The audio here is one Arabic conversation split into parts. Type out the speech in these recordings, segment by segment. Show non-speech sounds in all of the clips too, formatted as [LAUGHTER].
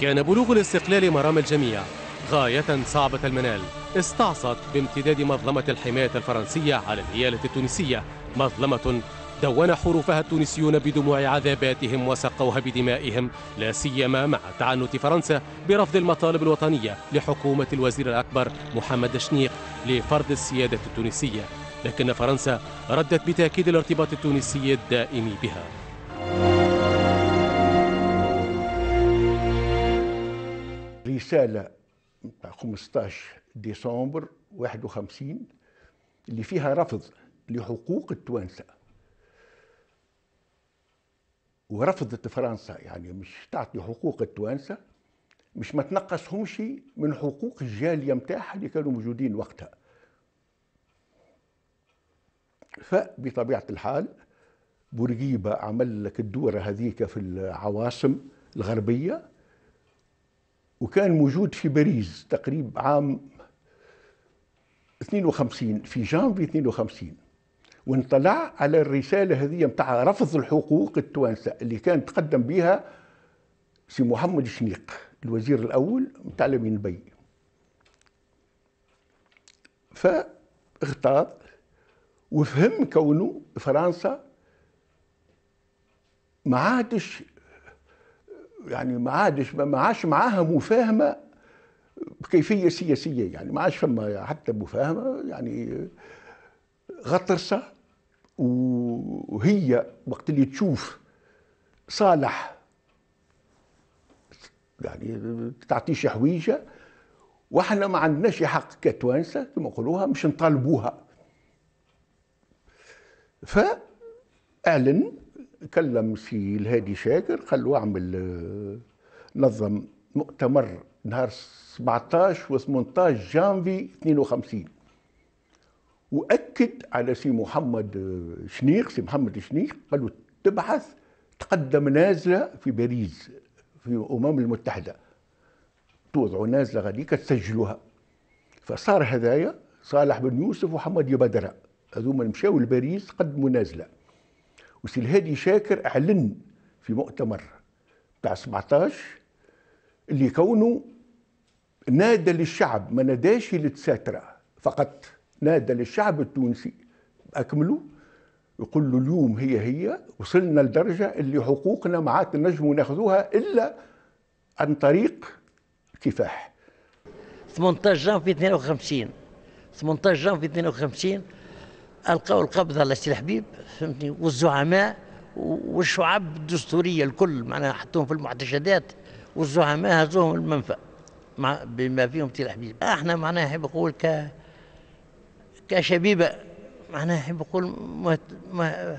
كان بلوغ الاستقلال مرام الجميع غاية صعبة المنال. استعصت بامتداد مظلمة الحماية الفرنسية على الإيالة التونسية مظلمة دون حروفها التونسيون بدموع عذاباتهم وسقوها بدمائهم لا سيما مع تعنت فرنسا برفض المطالب الوطنية لحكومة الوزير الأكبر محمد شنيق لفرض السيادة التونسية. لكن فرنسا ردت بتأكيد الارتباط التونسي الدائم بها. رسالة 15 ديسمبر 51 اللي فيها رفض لحقوق التوانسة. ورفضت فرنسا يعني مش تعطي حقوق التوانسة مش ما تنقصهمش من حقوق الجالية متاعها اللي كانوا موجودين وقتها. فبطبيعة الحال بورقيبة عمل لك الدورة هذيك في العواصم الغربية وكان موجود في باريس تقريبا عام 52 في جانفي 52 وانطلع على الرسالة هذه متاع رفض الحقوق التوانسة اللي كان تقدم بها سي محمد شنيق الوزير الأول متاع لمين بي فاغتاظ وفهم كونه فرنسا ما عادش يعني ما عادش ما عادش معاها مفاهمة بكيفيه سياسية يعني ما عادش فما حتى مفاهمة يعني غطرسة وهي وقت اللي تشوف صالح يعني تعطيش حويجة وإحنا ما عندناش حق كتوانسة كما يقولوها مش نطالبوها. فأعلن كلم سي الهادي شاكر قال له اعمل نظم مؤتمر نهار 17 و 18 جانفي 52 وأكد على سي محمد شنيق سي محمد شنيق قال له تبحث تقدم نازلة في باريس في الامم المتحدة. توضعوا نازلة غاديك تسجلوها فصار هذايا صالح بن يوسف وحمد يبدره هذوما مشاو لباريس قدموا نازلة. وسي الهادي شاكر أعلن في مؤتمر بتاع 17 اللي كونه نادى للشعب ما ناداش للتساترة. فقط نادى للشعب التونسي. أكملوا. يقول له اليوم هي هي وصلنا لدرجة اللي حقوقنا ما عاد نجموا ناخذوها إلا عن طريق كفاح 18 جانفي 52 18 جانفي 52 القوا القبض على سي الحبيب فهمتني؟ والزعماء والشعب الدستورية الكل معناها حطوهم في المحتشدات والزعماء هزوهم المنفى مع بما فيهم سي الحبيب. إحنا معناها نحب نقول ك كشبيبة معناها نحب نقول مهت... مه...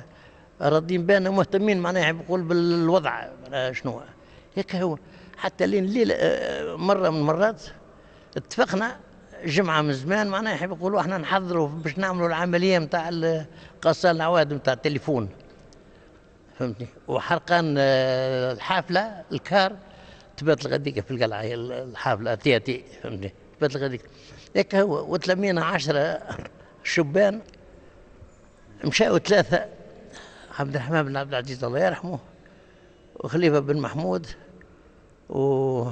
راضيين بنا مهتمين معناها نحب نقول بالوضع معناها شنو؟ هيك هو. حتى لين الليلة مرة من المرات اتفقنا جمعة من زمان معناها يحب يقولوا إحنا نحضروا باش نعملوا العملية نتاع قصال العواد نتاع التليفون. فهمتني؟ وحرقان الحافلة الكار تبات الغديك في القلعة الحافلة تي تي فهمتني؟ تبات الغديك هيك هو وتلمينا عشرة شبان مشاو ثلاثة عبد الرحمن بن عبد العزيز الله يرحمه وخليفة بن محمود و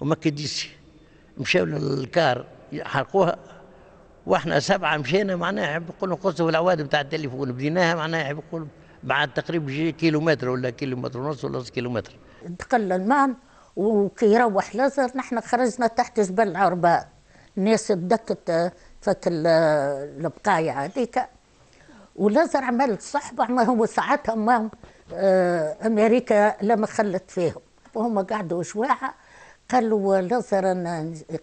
ومكي ديسي مشاو للكار حرقوها وإحنا سبعة مشينا معناها يحب يقولوا قصوا العواد بتاع التليفون. بديناها معناها يحب يقول بعد تقريبا كيلومتر ولا كيلومتر ونص ولا نص كيلومتر. دخل الماء وكي يروح لازر. نحن خرجنا تحت جبل العرباء الناس تدكت فك البقايع هذيك. ولازر عمل صحبة ما هو ساعتها ما أمريكا لما خلت فيهم. وهم قعدوا شواعة قالوا لازر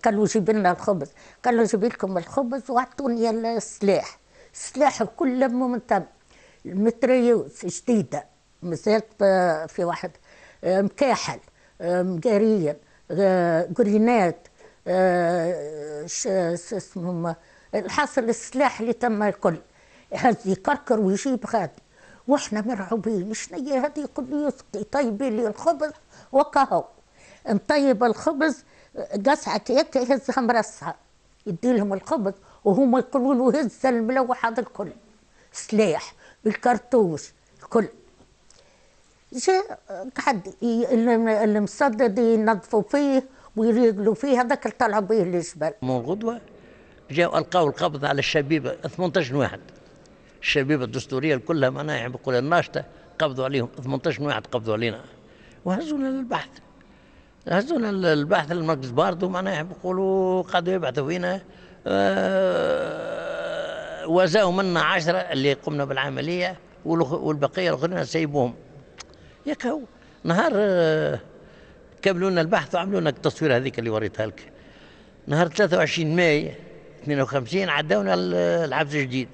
قالوا جيب لنا الخبز. قالوا جيب لكم الخبز واعطوني السلاح. السلاح كله ممتم المتريوس جديدة. مازالت في واحد مكاحل مقاريين قرينات اسمهم الحاصل السلاح اللي تم الكل. هذا يكركر ويجيب غادي وإحنا مرعوبين. شنو هذه؟ يقول يسقي طيبي لي الخبز وكهو نطيب الخبز قصعة هيك يهزها مرصعة يدي لهم الخبز وهم يقولوا له هز الملوح هذا الكل. سلاح بالكرتوش الكل. جاء قعد المسدد ينظفوا فيه ويريقلوا فيه هذاك اللي طلعوا به للجبل من الغدوة؟ جاءوا ألقاو القبض على الشبيبة 18 واحد. الشبيبة الدستورية كلها معناها يحب يقول الناشطة قبضوا عليهم 18 واحد قبضوا علينا. وهزونا للبحث. هزونا البحث للمركز باردو معناها يقولوا قعدوا يبعثوا فينا. آه وزاوا منا عشرة اللي قمنا بالعملية والبقية الآخرين سيبوهم. ياك هو نهار آه، كملوا لنا البحث وعملوا لنا التصوير هذيك اللي وريتها لك. نهار 23 ماي 52 عدونا ال- العبس الجديد.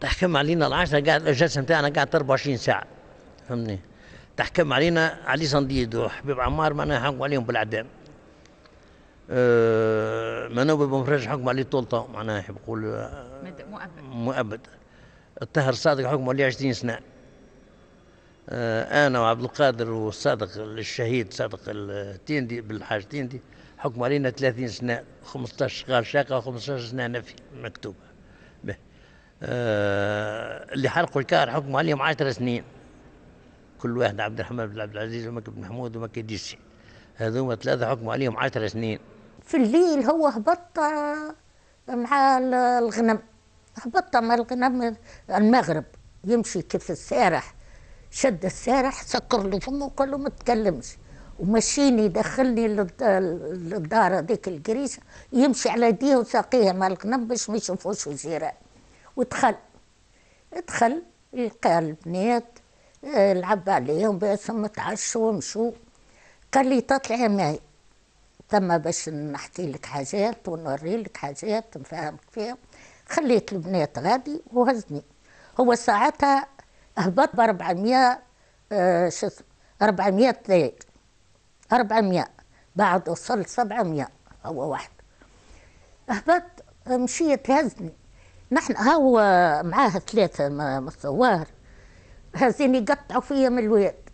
تحكم علينا العشرة قاعد الجلسة نتاعنا قاعد 24 ساعة. فهمني تحكم علينا علي صنديد وحبيب عمار معناها حكموا عليهم بالإعدام أه بن فرج حكم عليه طولطة معناها يحب يقول آه، مؤبد. مؤبد. الطاهر صادق حكموا عليه 20 سنة. آه، أنا وعبد القادر والصادق الشهيد صادق التيندي بالحاج تيندي حكموا علينا 30 سنة. 15 شغال شاقة و15 سنة نفي مكتوبة. به. آه اللي حرقوا الكار حكموا عليهم 10 سنين. كل واحد عبد الرحمن بن عبد العزيز ومكي بن محمود ومكي ديسي هذوما ثلاثة حكموا عليهم 10 سنين. في الليل هو هبط آه، مع ال- الغنم. هبط مع الغنم المغرب. يمشي كيف السارح. شد السارح سكر له فمه وقال له ما تكلمش. ومشيني دخلني للد- للدار هذيك القريشه يمشي على يديه وساقيه مع الغنم باش ما يشوفوش الجيران ودخل. دخل لقى البنات لعب عليهم باسم تعشوا ومشوا. قال لي تطلعي معي. تم باش نحكي لك حاجات ونوري لك حاجات نفهمك فيها خليت البنات غادي وهزني. هو ساعتها هبط ب 400 آه، شو اسمه 400 ليل 400 بعد وصل 700 هو واحد. هبط مشيت هزني. نحن هو معاه ثلاثة مصوار هزين يقطعوا فيا من الواد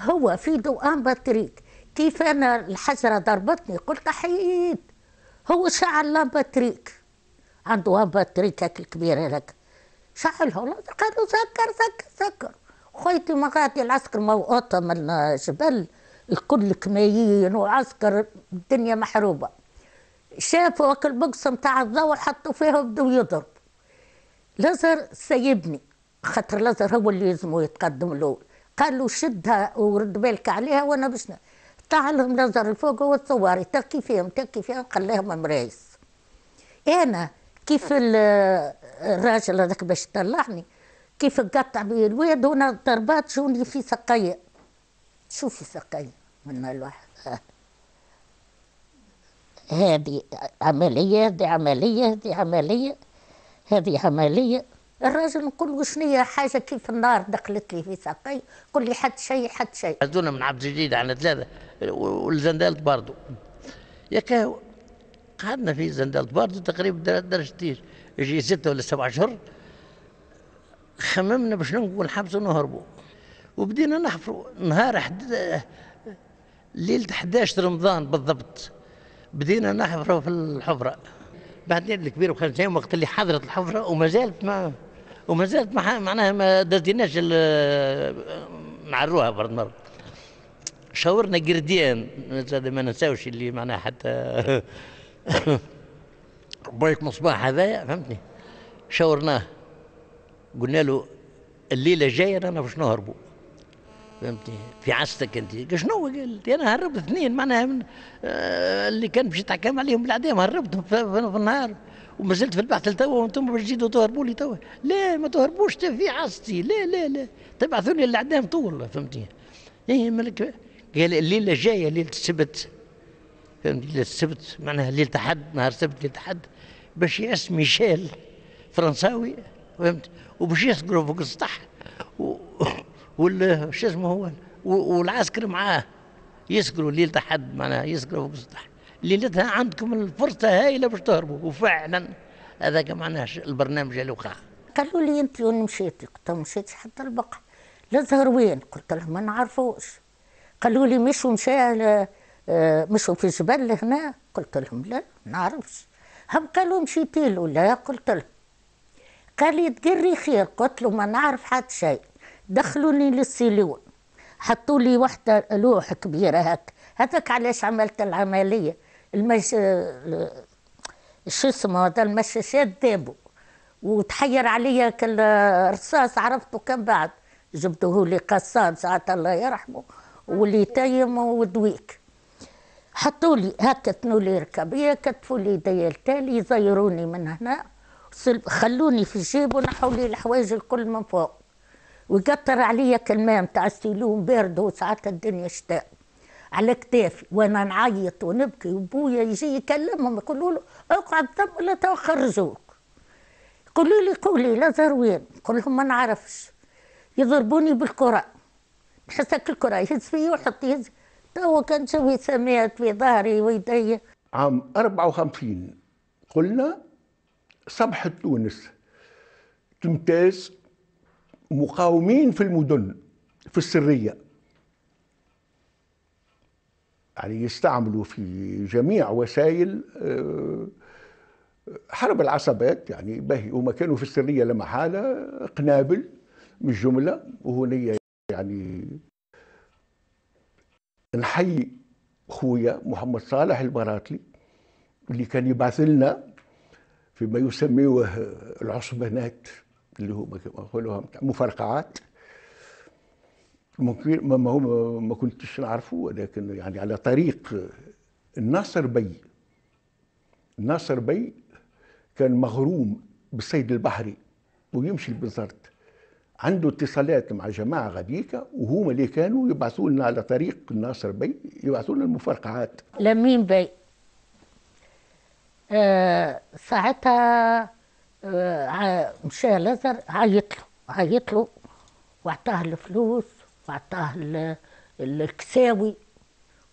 هو في دوام بطريق. كيف أنا الحجره ضربتني؟ قلت حيد. هو شعل لمبه طريق عنده لمبه طريق هيك الكبيره لك. شعلها قالوا سكر سكر سكر. خويتي مغادي العسكر موقوطة من جبل الكل كمايين وعسكر الدنيا محروبة. شافوا هاك البقصة متاع الضوء حطوا فيها وبدوا يضرب. لزر سيبني. خاطر لزر هو اللي يلزمه يتقدم له. قال له شدها ورد بالك عليها وأنا باش طلع لهم لزر الفوق هو الثواري تركي فيهم تركي فيهم خلاهم مرايس أنا كيف ال- الراجل هذاك باش يطلعني كيف قطع بي الواد هنا ضربات جوني في سقية شوفي سقية من الواحد. هذه عملية هذه عملية هذه عملية هذه عملية. الراجل نقول له شنو حاجة؟ كيف النار دخلت لي في ساقي؟ قل لي حد شيء حد شيء. هزونا من عبد الجديد على ثلاثة. والزندالت برضو ياك قعدنا في زندالت برضو تقريبا در- درجتين يجي ستة ولا سبعة أشهر خممنا باش ننقوا الحبس ونهربوا وبدينا نحفروا نهار حد... ليلة 11 رمضان بالضبط بدينا نحفروا في الحفرة. بعدين الكبير يوم وقت اللي حضرت الحفرة وما زالت ما وما زالت معناها ما دزيناش ال- نعروها برد مرة شاورنا قرديان هذا ما ننساوش اللي معناها حتى [LAUGHS] بويك مصباح هذايا فهمتني؟ شاورناه قلنا له الليلة الجاية رانا باش نهربوا. فهمتني؟ في عستك أنت. شنو قال لي أنا هربت اثنين معناها من آه اللي كان باش يتحكم عليهم بالاعدام هربتهم في, النهار. وما زلت في البحث لتوا وأنتم باش تزيدوا تهربوا لي توا. لا ما تهربوش في عستي لا لا لا. تبعثوني الاعدام طول فهمتني؟ إيه ملك. قال الليلة الجاية ليلة السبت. فهمت ليلة السبت معناها ليلة احد نهار السبت ليلة احد باش يأس ميشيل فرنساوي فهمت؟ وباش يسكروا فوق السطح. و... [LAUGHS] وال شو اسمه هو؟ والعسكر معاه. يسكروا ليله احد معناها يسكروا فوق السطح ليلتها عندكم الفرصة هايلة باش تهربوا. وفعلا هذاك معناه ش- البرنامج اللي وقع. قالوا لي انت وين مشيتي؟ قلت لهم مشيت حتى البقعة. الازهر وين؟ قلت لهم ما نعرفوش. قالوا لي مشوا مشى آه، مشوا في جبل هنا. قلت لهم لا ما نعرفش. هم قالوا مشيتي له؟ لا قلت له قال لي تقري خير. قلت له ما نعرف حتى شيء. دخلوني للسيلون حطوا لي واحدة لوح كبيرة هك هذاك علاش عملت العملية؟ المش شو اسمه هذا؟ المشاشات ذابوا وتحير عليا كل رصاص عرفته كم بعد؟ جبته لي قصاب ساعة الله يرحمه واللي تيم ودويك. حطوا لي هكا تنوا لي ركبية كتفوا لي يدي التالي يزيروني من هنا. خلوني في الجيب ونحوا لي الحوايج الكل من فوق. ويقطر عليا كلمة متاع السيلوم بارد وساعات الدنيا شتاء. على كتافي وأنا نعيط ونبكي وبويا يجي يكلمهم يقولوا له اقعد ثم ولا تو خرجوك يقولوا لي قولي لا وين؟ نقول لهم ما نعرفش. يضربوني بالكرة. نحسك الكرة يهز فيا ويحط يهز. توا كان شوي سميت في ظهري ويدي. عام 54 قلنا صبح تونس تمتاز مقاومين في المدن في السرية. يعني يستعملوا في جميع وسائل آه، حرب العصبات يعني باهي هما كانوا في السرية لما حالة قنابل مش جملة وهنية يعني نحيي خويا محمد صالح البراطلي اللي كان يبعث لنا فيما يسميه العصبانات. اللي هو يقولوها مفرقعات ممكن ما هو ما كنتش نعرفه ولكن يعني على طريق الناصر بي. الناصر بي كان مغروم بالصيد البحري ويمشي لبنزرت. عنده اتصالات مع جماعة غاديكا وهما اللي كانوا يبعثوا لنا على طريق الناصر بي يبعثوا لنا المفرقعات لمين بي؟ آه ساعتها مشى لازر عيط له عيط له واعطاه الفلوس واعطاه الكساوي.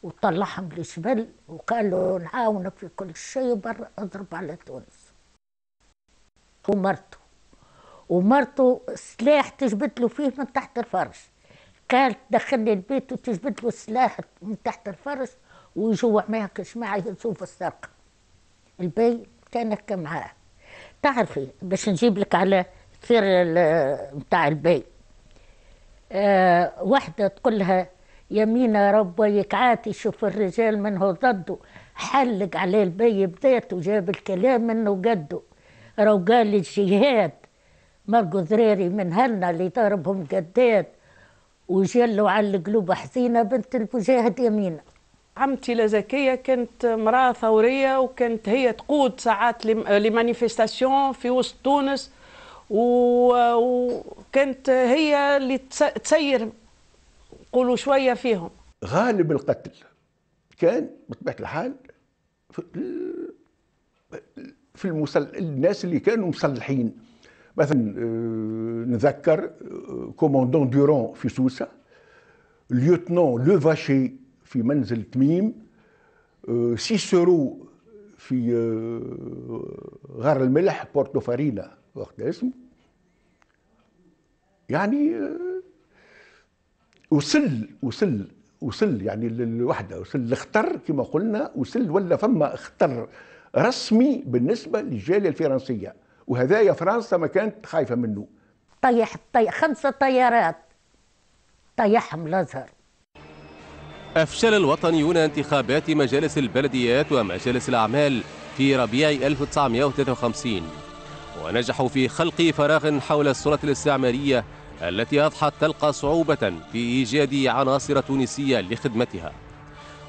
وطلعهم للجبل وقال له نعاونك في كل شيء برا اضرب على تونس. ومرته. ومرته سلاح تجبد له فيه من تحت الفرش. كانت تدخلني البيت وتجبد له السلاح من تحت الفرش ويجوا معك جماعة يهزوه في الساق البي كان معاه. تعرفي باش نجيب لك على سير نتاع البي. آه واحدة تقول لها يمين رب ويكعاتي شوف الرجال منه ضده. حلق عليه البي بداته وجاب الكلام منه قده رو قال لي الجهاد مرقو ذريري من هلنا اللي ضربهم قداد. وجلوا على القلوب حزينه بنت المجاهد يمينة. عمتي لزكية كانت امرأة ثورية وكانت هي تقود ساعات لمانيفستاسيون في وسط تونس. وكانت هي اللي تسير قولوا شوية فيهم. غالب القتل كان بطبيعة الحال في المسل... الناس اللي كانوا مسلحين مثلا نذكر commandant دورون في سوسة lieutenant لو فاشي في منزل تميم آه، سيسرو في آه، غار الملح بورتو فارينا وقت اسمه يعني وصل وصل وصل يعني الوحدة وصل الاختر كما قلنا وصل ولا فما اختر رسمي بالنسبة للجالية الفرنسية. وهذايا فرنسا ما كانت خايفة منه. طيح طيح خمسة طيارات. طيحهم الأزهر. أفشل الوطنيون انتخابات مجالس البلديات ومجالس الأعمال في ربيع 1953 ونجحوا في خلق فراغ حول السلطة الاستعمارية التي أضحت تلقى صعوبة في إيجاد عناصر تونسية لخدمتها.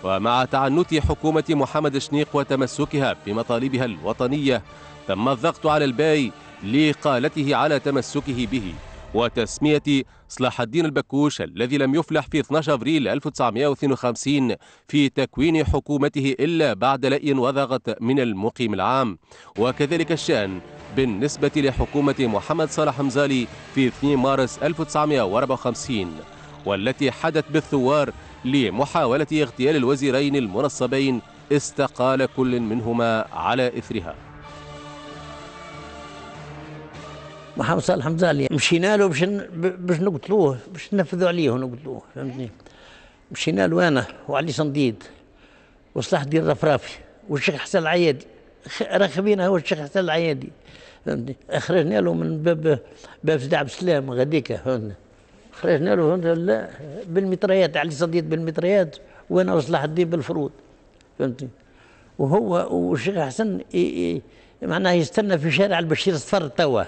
ومع تعنت حكومة محمد شنيق وتمسكها بمطالبها الوطنية تم الضغط على الباي لإقالته على تمسكه به. وتسمية صلاح الدين البكوش الذي لم يفلح في 12 أبريل 1952 في تكوين حكومته إلا بعد لأي وضغط من المقيم العام. وكذلك الشأن بالنسبة لحكومة محمد صالح مزالي في 2 مارس 1954 والتي حدث بالثوار لمحاولة اغتيال الوزيرين المنصبين استقال كل منهما على إثرها. محمد صالح مزالي مشينا له باش باش نقتلوه باش ننفذوا عليه ونقتلوه فهمتني؟ مشينا له أنا وعلي صنديد وصلاح الدين الرفرافي والشيخ حسن العيادي. راخبينا هو الشيخ حسن العيادي فهمتني؟ أخرجنا له من باب باب سيدي عبد السلام غاديك فهمتني؟ خرجنا له لله بالمتريات علي صديق بالمتريات وأنا وصلاح الدين بالفروض فهمتني؟ وهو والشيخ حسن معناه يستنى في شارع البشير صفر توا.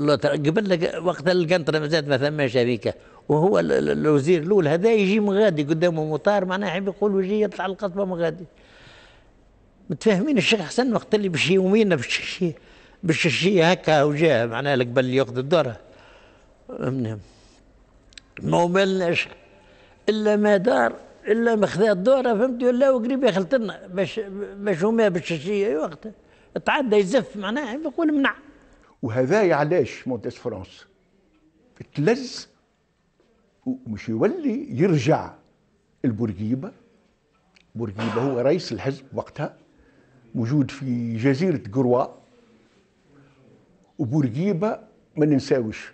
قبل وقت القنطرة مازالت ما ثماش هذيك وهو ال- ال- الوزير الأول هذا يجي من غادي قدامه مطار معناه يحب يقول يجي يطلع القصبة من غادي. متفاهمين الشيخ حسن وقت اللي باش يومينا باش باش هكا وجاه معناها لك بل ياخذ الدورة. فهمنا ما مالناش إلا ما دار إلا ما خذا الدورة فهمت ولا وقريب يخلطنا. باش باش هما باش شي وقت. تعدى يزف معناها يقول منع. وهذا علاش مونتيس فرانس. تلز ومش يولي يرجع البورقيبة. بورقيبة هو رئيس الحزب وقتها موجود في جزيرة قروا وبورقيبة ما ننساوش.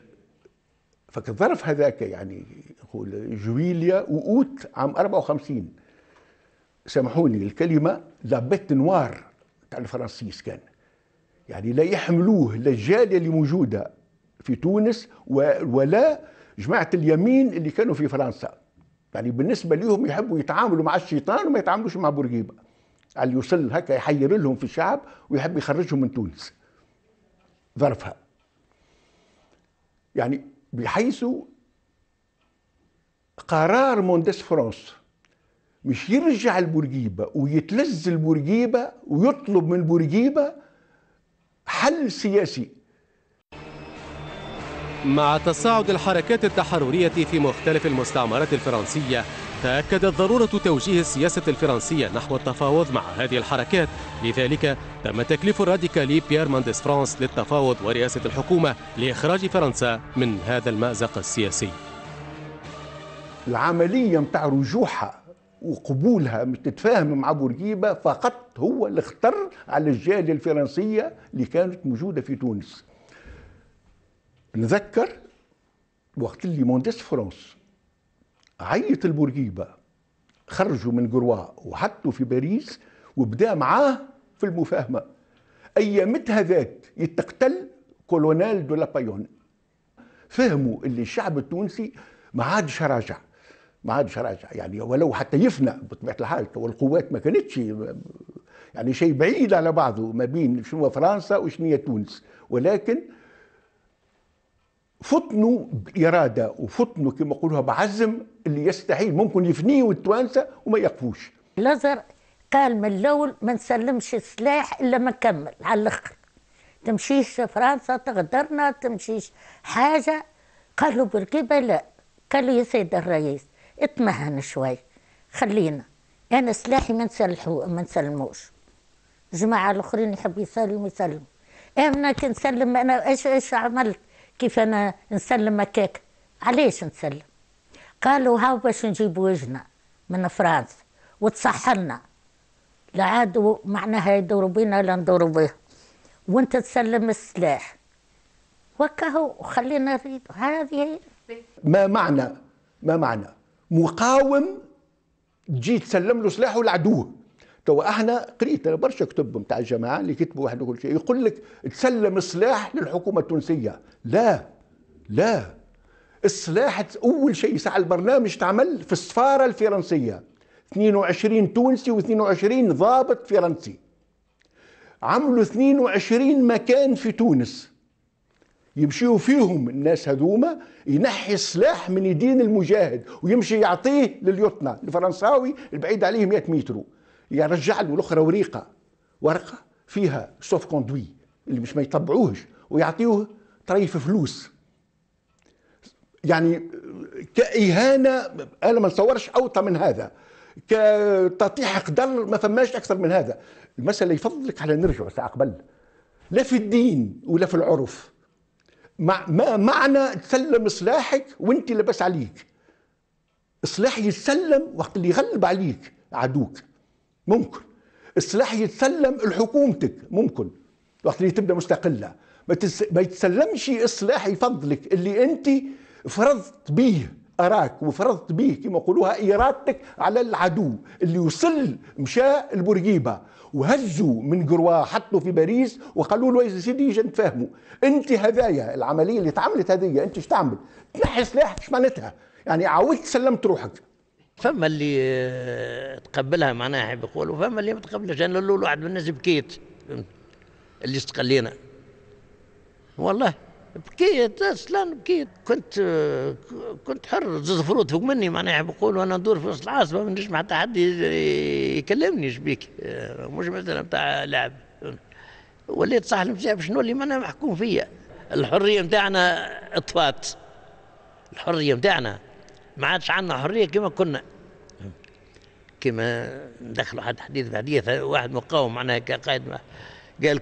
فكالظرف هذاك يعني نقول جويليا وأوت عام 54 سامحوني الكلمة لا بيت نوار تاع الفرنسيس كان. يعني لا يحملوه لا الجاليه اللي موجوده في تونس ولا جماعة اليمين اللي كانوا في فرنسا. يعني بالنسبة لهم يحبوا يتعاملوا مع الشيطان وما يتعاملوش مع بورقيبة. على يوصل هكا يحير لهم في الشعب ويحب يخرجهم من تونس. ظرفها. يعني بحيث قرار مونديس فرانس مش يرجع لبورقيبة ويتلز لبورقيبة ويطلب من البورقيبه حل سياسي. مع تصاعد الحركات التحررية في مختلف المستعمرات الفرنسية تأكدت ضرورة توجيه السياسة الفرنسية نحو التفاوض مع هذه الحركات. لذلك تم تكليف الراديكالي بيير مانديس فرانس للتفاوض ورئاسة الحكومة لإخراج فرنسا من هذا المأزق السياسي. العملية متاع رجوعها وقبولها مش تتفاهم مع بورقيبة فقط هو اللي اختر على الجالية الفرنسية اللي كانت موجودة في تونس. نذكر وقت اللي مونديس فرانس عيط لبورقيبة خرجوا من قروا وحطوا في باريس وبدأ معاه في المفاهمة. أيامتها ذات يتقتل كولونيل دو لابايون. فهموا اللي الشعب التونسي ما عادش راجع. ما عادش راجع يعني ولو حتى يفنى بطبيعة الحال والقوات ما كانتش يعني شيء بعيد على بعضه ما بين شنو فرنسا وشنو تونس. ولكن فطنوا بإرادة وفطنوا كما يقولوها بعزم اللي يستحيل. ممكن يفنيه التوانسة وما يقفوش. لازر قال من الأول ما نسلمش السلاح إلا ما نكمل على الأخر. تمشيش فرنسا تغدرنا تمشيش حاجة. قالوا برقيبه لا قالوا يا سيد الرئيس اتمهن شوي. خلينا. أنا سلاحي ما نسلحو ما نسلموش. جماعة الأخرين يحبوا يسلموا يسلموا. أنا كي نسلم أنا إيش إيش عملت؟ كيف أنا نسلم هكاك؟ علاش نسلم؟ قالوا هاو باش نجيبوا وجنا من فرنسا وتصحلنا لا عادوا معناها يدوروا بينا لا ندوروا بيه. وانت تسلم السلاح. وكهو وخلينا نريد. هذه ما معنى؟ ما معنى؟ مقاوم تجي تسلم له سلاحه لعدوه تو إحنا قريت أنا برشا كتب نتاع الجماعة اللي كتبوا واحد كل شيء. يقول لك تسلم السلاح للحكومة التونسية. لا لا. السلاح أول شيء ساعه البرنامج تعمل في السفارة الفرنسية. 22 تونسي و22 ضابط فرنسي. عملوا 22 مكان في تونس. يمشيوا فيهم الناس هذوما ينحي السلاح من يدين المجاهد ويمشي يعطيه لليطنة الفرنساوي البعيد عليه 100 متر. يرجع له الأخرى وريقة ورقة فيها سوف كوندوي اللي مش ما يطبعوهش ويعطيوه طريف فلوس. يعني كإهانة أنا ما نصورش أوطى من هذا. كتطيح قدر ما فماش أكثر من هذا. المسألة يفضلك على نرجع ساعة قبل. لا في الدين ولا في العرف. مع ما معنى تسلم سلاحك وانت لبس عليك؟ السلاح يتسلم وقت اللي يغلب عليك عدوك. ممكن. السلاح يتسلم لحكومتك ممكن. وقت اللي تبدأ مستقلة. ما, تس... ما يتسلمش السلاح يفضلك اللي انت فرضت به أراك وفرضت به كما يقولوها ارادتك على العدو اللي وصل مشى البورقيبة. وهزوا من قرواه حطوا في باريس وقالوا له يا سيدي جا نتفاهموا انت هذايا العملية اللي تعملت هذه انت إيش تعمل؟ تنحي سلاح إيش معناتها؟ يعني عاودت سلمت روحك. فما اللي تقبلها معناها يحب يقول وفما اللي ما تقبلهاش. أنا الأول واحد من الناس بكيت. اللي استقلينا والله. بكيت أصلا بكيت كنت كنت حر زوز فروض فوق مني معناها يحب يقول وأنا ندور في وسط العاصمة ما نجم حتى حد يكلمني شبيك مش مثلا بتاع لعب وليت صح المسيح باش نولي ما أنا محكوم فيا. الحرية نتاعنا أطفات. الحرية نتاعنا ما عادش عندنا حرية كما كنا. كما ندخلوا حد حديث حديث واحد مقاوم معناها قائد قال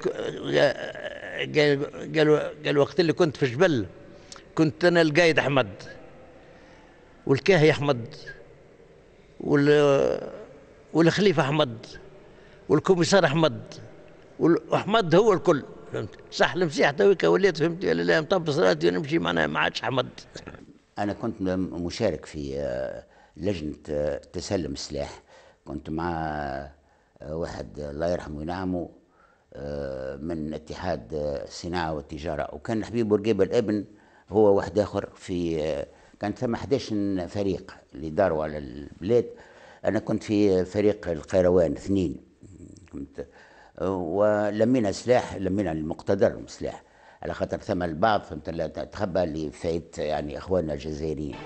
قال قال قال وقت اللي كنت في جبل كنت أنا القايد أحمد والكاهي أحمد وال والخليفة أحمد والكوميسار أحمد وأحمد هو الكل فهمت؟ صح المسيح تويك وليت فهمت؟ ولا لا مطبق صلاتي ونمشي معناها ما عادش أحمد. أنا كنت مشارك في آه، لجنة آه، تسلم السلاح. كنت مع آه، واحد الله يرحمه وينعمه من اتحاد الصناعة والتجارة وكان حبيب بورقيبة الإبن هو واحد آخر في كان ثم 11 فريق اللي داروا على البلاد. أنا كنت في فريق القيروان اثنين. كنت ولمينا سلاح لمينا المقتدر سلاح على خاطر ثم البعض فهمت تخبى لفائدة يعني إخواننا الجزائريين.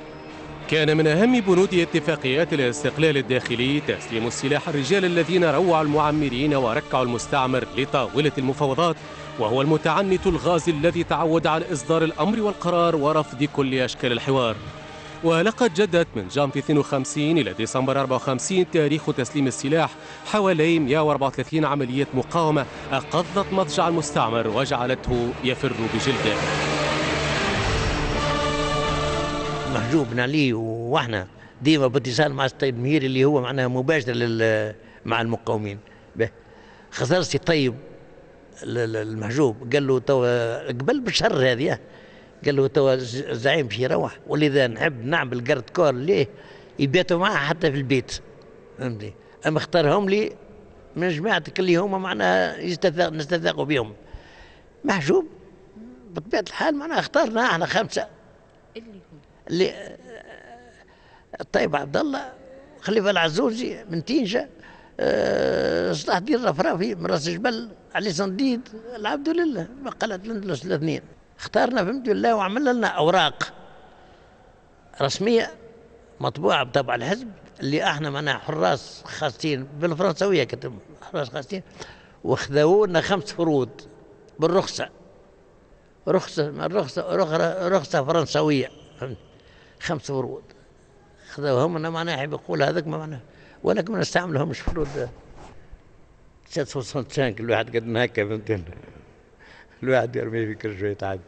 كان من أهم بنود اتفاقيات الاستقلال الداخلي تسليم السلاح الرجال الذين روعوا المعمرين وركعوا المستعمر لطاولة المفاوضات وهو المتعنت الغازي الذي تعود على إصدار الأمر والقرار ورفض كل أشكال الحوار. ولقد جدت من جانفي 52 إلى ديسمبر 54 تاريخ تسليم السلاح حوالي 134 عملية مقاومة أقضت مضجع المستعمر وجعلته يفر بجلده. محجوب عليه وإحنا ديما باتصال مع السيد مهير اللي هو معناها مباشر مع المقاومين. خسرتي طيب المحجوب. قال له توا قبل بالشهر هذه قال له توا الزعيم باش يروح ولذا نحب نعمل قرد كور ليه؟ يباتوا معاه حتى في البيت. فهمتي أما اختارهم لي من جماعتك اللي هما معناها يستثق نستثقوا بهم. محجوب بطبيعة الحال معناها اخترنا إحنا خمسة. إللي. هم اللي طيب عبد الله خليفة العزوزي من تينجا أه صلاح الدين الرفرافي من رأس جبل علي صنديد العبد لله قلت الاندلس الاثنين اختارنا فهمت بالله وعملنا لنا أوراق رسمية مطبوعة بطبع الحزب اللي إحنا معناها حراس خاصين بالفرنسوية كتب حراس خاصين وخذوا لنا خمس فروض بالرخصة. رخصة رخصة رخصة فرنسوية فهمت؟ خمس فروض خذوهم أنا معناها يحب يقول هذاك ما معناها ولكن ما نستعملهمش فروض 765 الواحد قد هكا فهمت الواحد يرمي في كل شوية عاد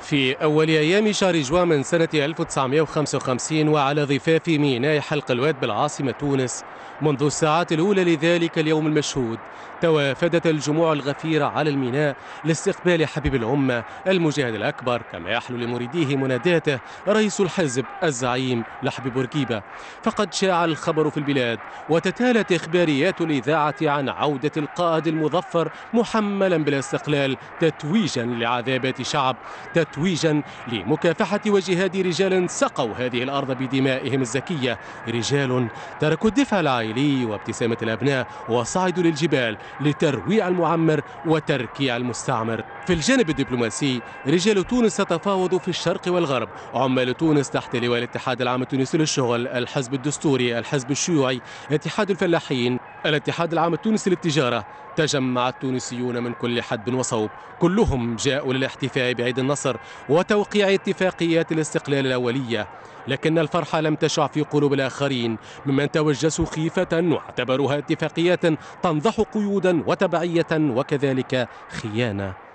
في أول أيام شهر جوان من سنة 1955 وعلى ضفاف ميناء حلق الواد بالعاصمة تونس منذ الساعات الأولى لذلك اليوم المشهود توافدت الجموع الغفيرة على الميناء لاستقبال حبيب الأمة المجاهد الأكبر كما يحلو لمريديه مناداته رئيس الحزب الزعيم لحبيب بورقيبة فقد شاع الخبر في البلاد وتتالت إخباريات الإذاعة عن عودة القائد المظفر محملا بالاستقلال تتويجا لعذابات شعب تتويجا لمكافحة وجهاد رجال سقوا هذه الأرض بدمائهم الزكية. رجال تركوا الدفاع العائلي وابتسامة الأبناء وصعدوا للجبال لترويع المعمر وتركيع المستعمر. في الجانب الدبلوماسي رجال تونس تتفاوض في الشرق والغرب. عمال تونس تحت لواء الاتحاد العام التونسي للشغل الحزب الدستوري الحزب الشيوعي اتحاد الفلاحين. الاتحاد العام التونسي للتجارة. تجمع التونسيون من كل حد وصوب. كلهم جاءوا للاحتفاء بعيد النصر وتوقيع اتفاقيات الاستقلال الأولية. لكن الفرحة لم تشع في قلوب الآخرين. ممن توجسوا خيفة واعتبروها اتفاقيات تنضح قيودا وتبعية وكذلك خيانة.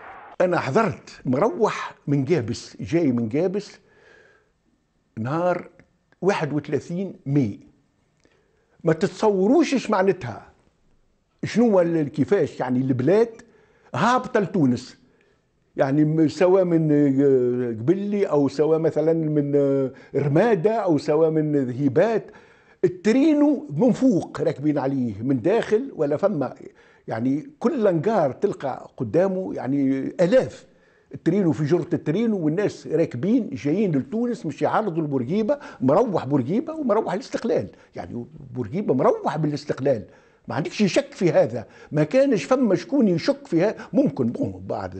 أنا حضرت مروح من جابس جاي من جابس نهار 31 مي ما تتصوروش إيش معناتها. شنو كيفاش؟ يعني البلاد هابطة لتونس. يعني سواء من قبلي أو سواء مثلا من رمادة أو سواء من ذهيبات. الترينو من فوق راكبين عليه من داخل ولا فما. يعني كل gare تلقى قدامه يعني آلاف. الترينو في جرة الترينو والناس راكبين جايين لتونس مش يعرضوا لبورقيبه مروح بورقيبة ومروح الاستقلال. يعني بورقيبة مروح بالاستقلال. ما عندكش شك في هذا. ما كانش فما شكون يشك في هذا ممكن بون بعض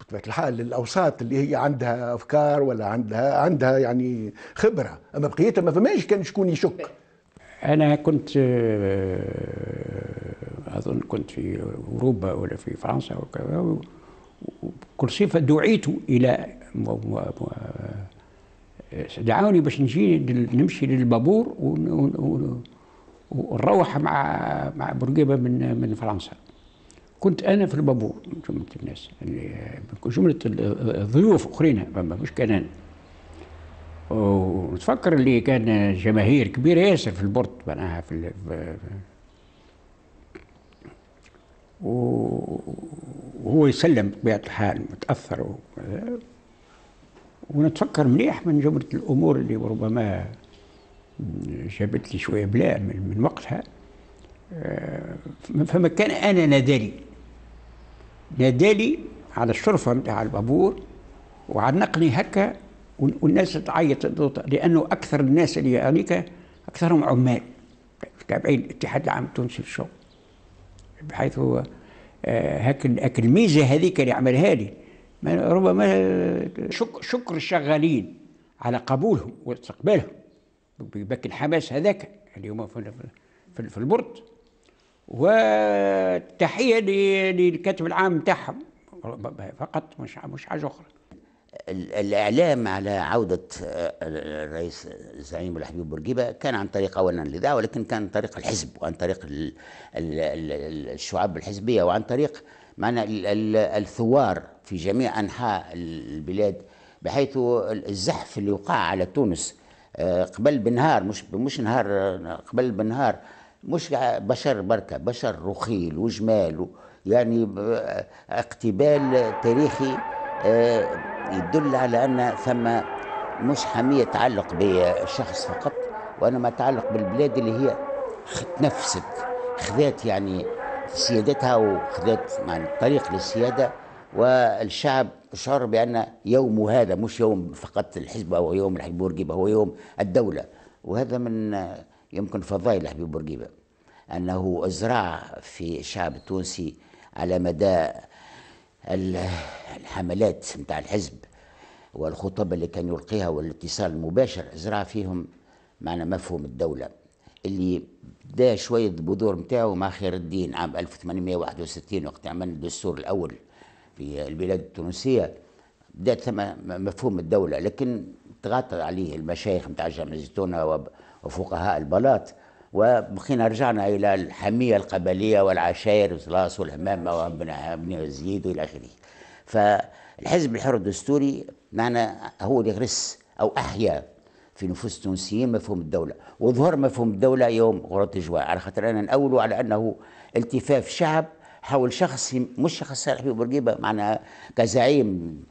بطبيعة الحال الأوساط اللي هي عندها أفكار ولا عندها عندها يعني خبرة. أما بقيتها ما فماش كان شكون يشك. أنا كنت آه، أظن كنت في أوروبا ولا في فرنسا وكذا وكل صفة دعيت م- دعوني باش نجي نمشي للبابور ون- ون- ون- ونروح مع مع بورقيبة من من فرنسا. كنت أنا في البابور من جملة الناس اللي جملة ال- الضيوف أخرين ما- مش كان أنا ونتفكر اللي كان جماهير كبيرة ياسر في البورت معناها في ال- و- وهو يسلم بطبيعة الحال متأثر وكذا. ونتفكر مليح من جملة الأمور اللي ربما جابت لي شوية بلاء من, من وقتها آه، فما كان أنا نادالي نادالي على الشرفة متاع البابور وعنقني هكا والناس تعيط لأنه أكثر الناس اللي هذيك أكثرهم عمال. تابعين الاتحاد العام التونسي للشغل بحيث هو آه، هاك هاك الميزة هذيك اللي عملها لي. ما- ربما شك شكر الشغالين على قبولهم واستقبالهم. بك الحماس هذاك اليوم في في, البرد وتحيه للكاتب العام تاعهم فقط مش مش حاجة أخرى. الإعلام على عودة آه، الرئيس الزعيم الحبيب بورقيبة كان عن طريق أولا الإذاعة ولكن كان عن طريق الحزب وعن طريق ال- ال- ال- الشعاب الحزبية وعن طريق ال- الثوار في جميع أنحاء البلاد بحيث الزحف اللي وقع على تونس آه، قبل بنهار مش مش نهار قبل بنهار مش بشر بركة بشر رخيل وجمال يعني اقتبال تاريخي آه، يدل على أن ثم مش حميه تعلق بشخص فقط وإنما تعلق بالبلاد اللي هي تنفست خذات يعني سيادتها وخذات يعني طريق للسيادة والشعب شعر بأن يوم هذا مش يوم فقط الحزب أو يوم الحبيب بورقيبة هو يوم الدولة. وهذا من يمكن فضائل الحبيب بورقيبة. أنه أزرع في الشعب التونسي على مدى الحملات نتاع الحزب والخطب اللي كان يلقيها والاتصال المباشر زرع فيهم معنى مفهوم الدولة اللي بدا شوية بذور نتاعو مع خير الدين عام 1861 وقت عملنا الدستور الأول في البلاد التونسية بدات ثم مفهوم الدولة لكن تغطى عليه المشايخ نتاع جامعة الزيتونة وفقهاء البلاط. وبقينا رجعنا إلى الحمية القبلية والعشائر وزلاس والهمامة وابن ابن زيد وإلى آخره. فالحزب الحر الدستوري معنى هو اللي غرس أو أحيا في نفوس التونسيين مفهوم الدولة. وظهر مفهوم الدولة يوم غرة الجواء على خاطر أنا نأوله على أنه التفاف شعب حول شخص مش شخص صالح بورقيبة معنى كزعيم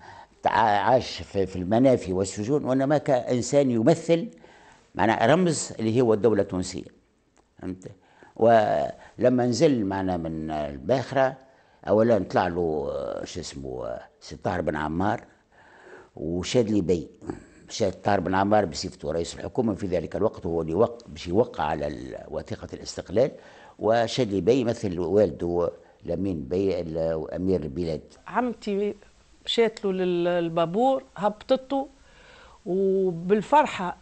عاش في في المنافي والسجون وإنما كإنسان يمثل معنى رمز اللي هو الدولة التونسية. فهمت؟ ولما نزل معنا من الباخرة أولا طلع له آه، شو اسمه آه، سي طاهر بن عمار وشاد لي بي. شاد طاهر بن عمار بصفته رئيس الحكومة في ذلك الوقت هو اللي وقع باش يوقع على وثيقة الاستقلال والشاذلي بي يمثل والده لمين بي أمير البلاد. عمتي مشات له للبابور هبطته وبالفرحة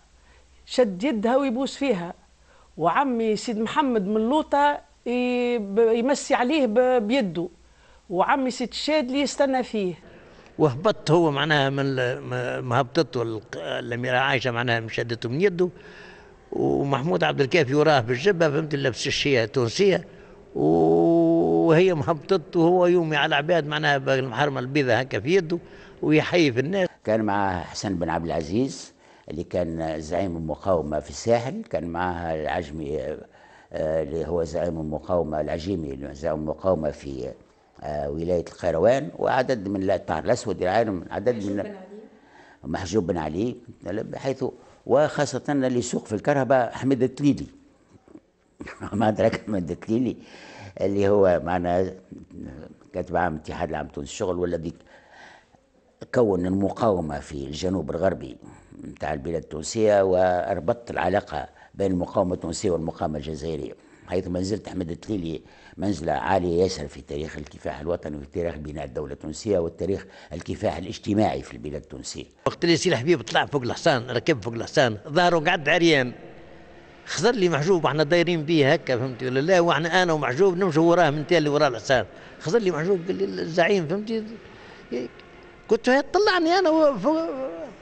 شد يدها ويبوس فيها. وعمي سيد محمد من لوطة يمسي عليه بيده. وعمي سيد الشاذلي يستنى فيه. وهبط هو معناها من ما- هبطته الأميرة عايشة معناها مشدته من يده. ومحمود عبد الكافي وراه بالجبة فهمت لابس الشية تونسية. وهي مهبطته وهو يومي على عباد معناها بالمحرمة البيضة هكا في يده ويحيي في الناس. كان معاه حسن بن عبد العزيز اللي كان زعيم المقاومة في الساحل. كان معاه العجمي آه، اللي هو زعيم المقاومة العجيمي اللي زعيم المقاومة في آه، ولاية القيروان وعدد من لا الطار الأسود العالم عدد من محجوب بن علي بحيث وخاصة اللي يسوق في الكرهبة حمد التليلي. [LAUGHS] ما أدرك حمد التليلي اللي هو معنا كاتب عام اتحاد العام تونس الشغل والذي كون المقاومة في الجنوب الغربي نتاع البلاد التونسية وأربط العلاقة بين المقاومة التونسية والمقاومة الجزائرية. حيث منزلة أحمد التليلي منزلة عالية ياسر في تاريخ الكفاح الوطني وفي تاريخ بناء الدولة التونسية والتاريخ الكفاح الاجتماعي في البلاد التونسية. وقت اللي سي الحبيب طلع فوق الحصان ركب فوق الحصان ظهره قعد عريان. خزر لي محجوب إحنا دايرين بيه هكا فهمتي ولا لا؟ وإحنا أنا ومحجوب نمشي وراه من اللي وراه الحصان. خزر لي محجوب قال لي الزعيم فهمتي؟ قلت له طلعني أنا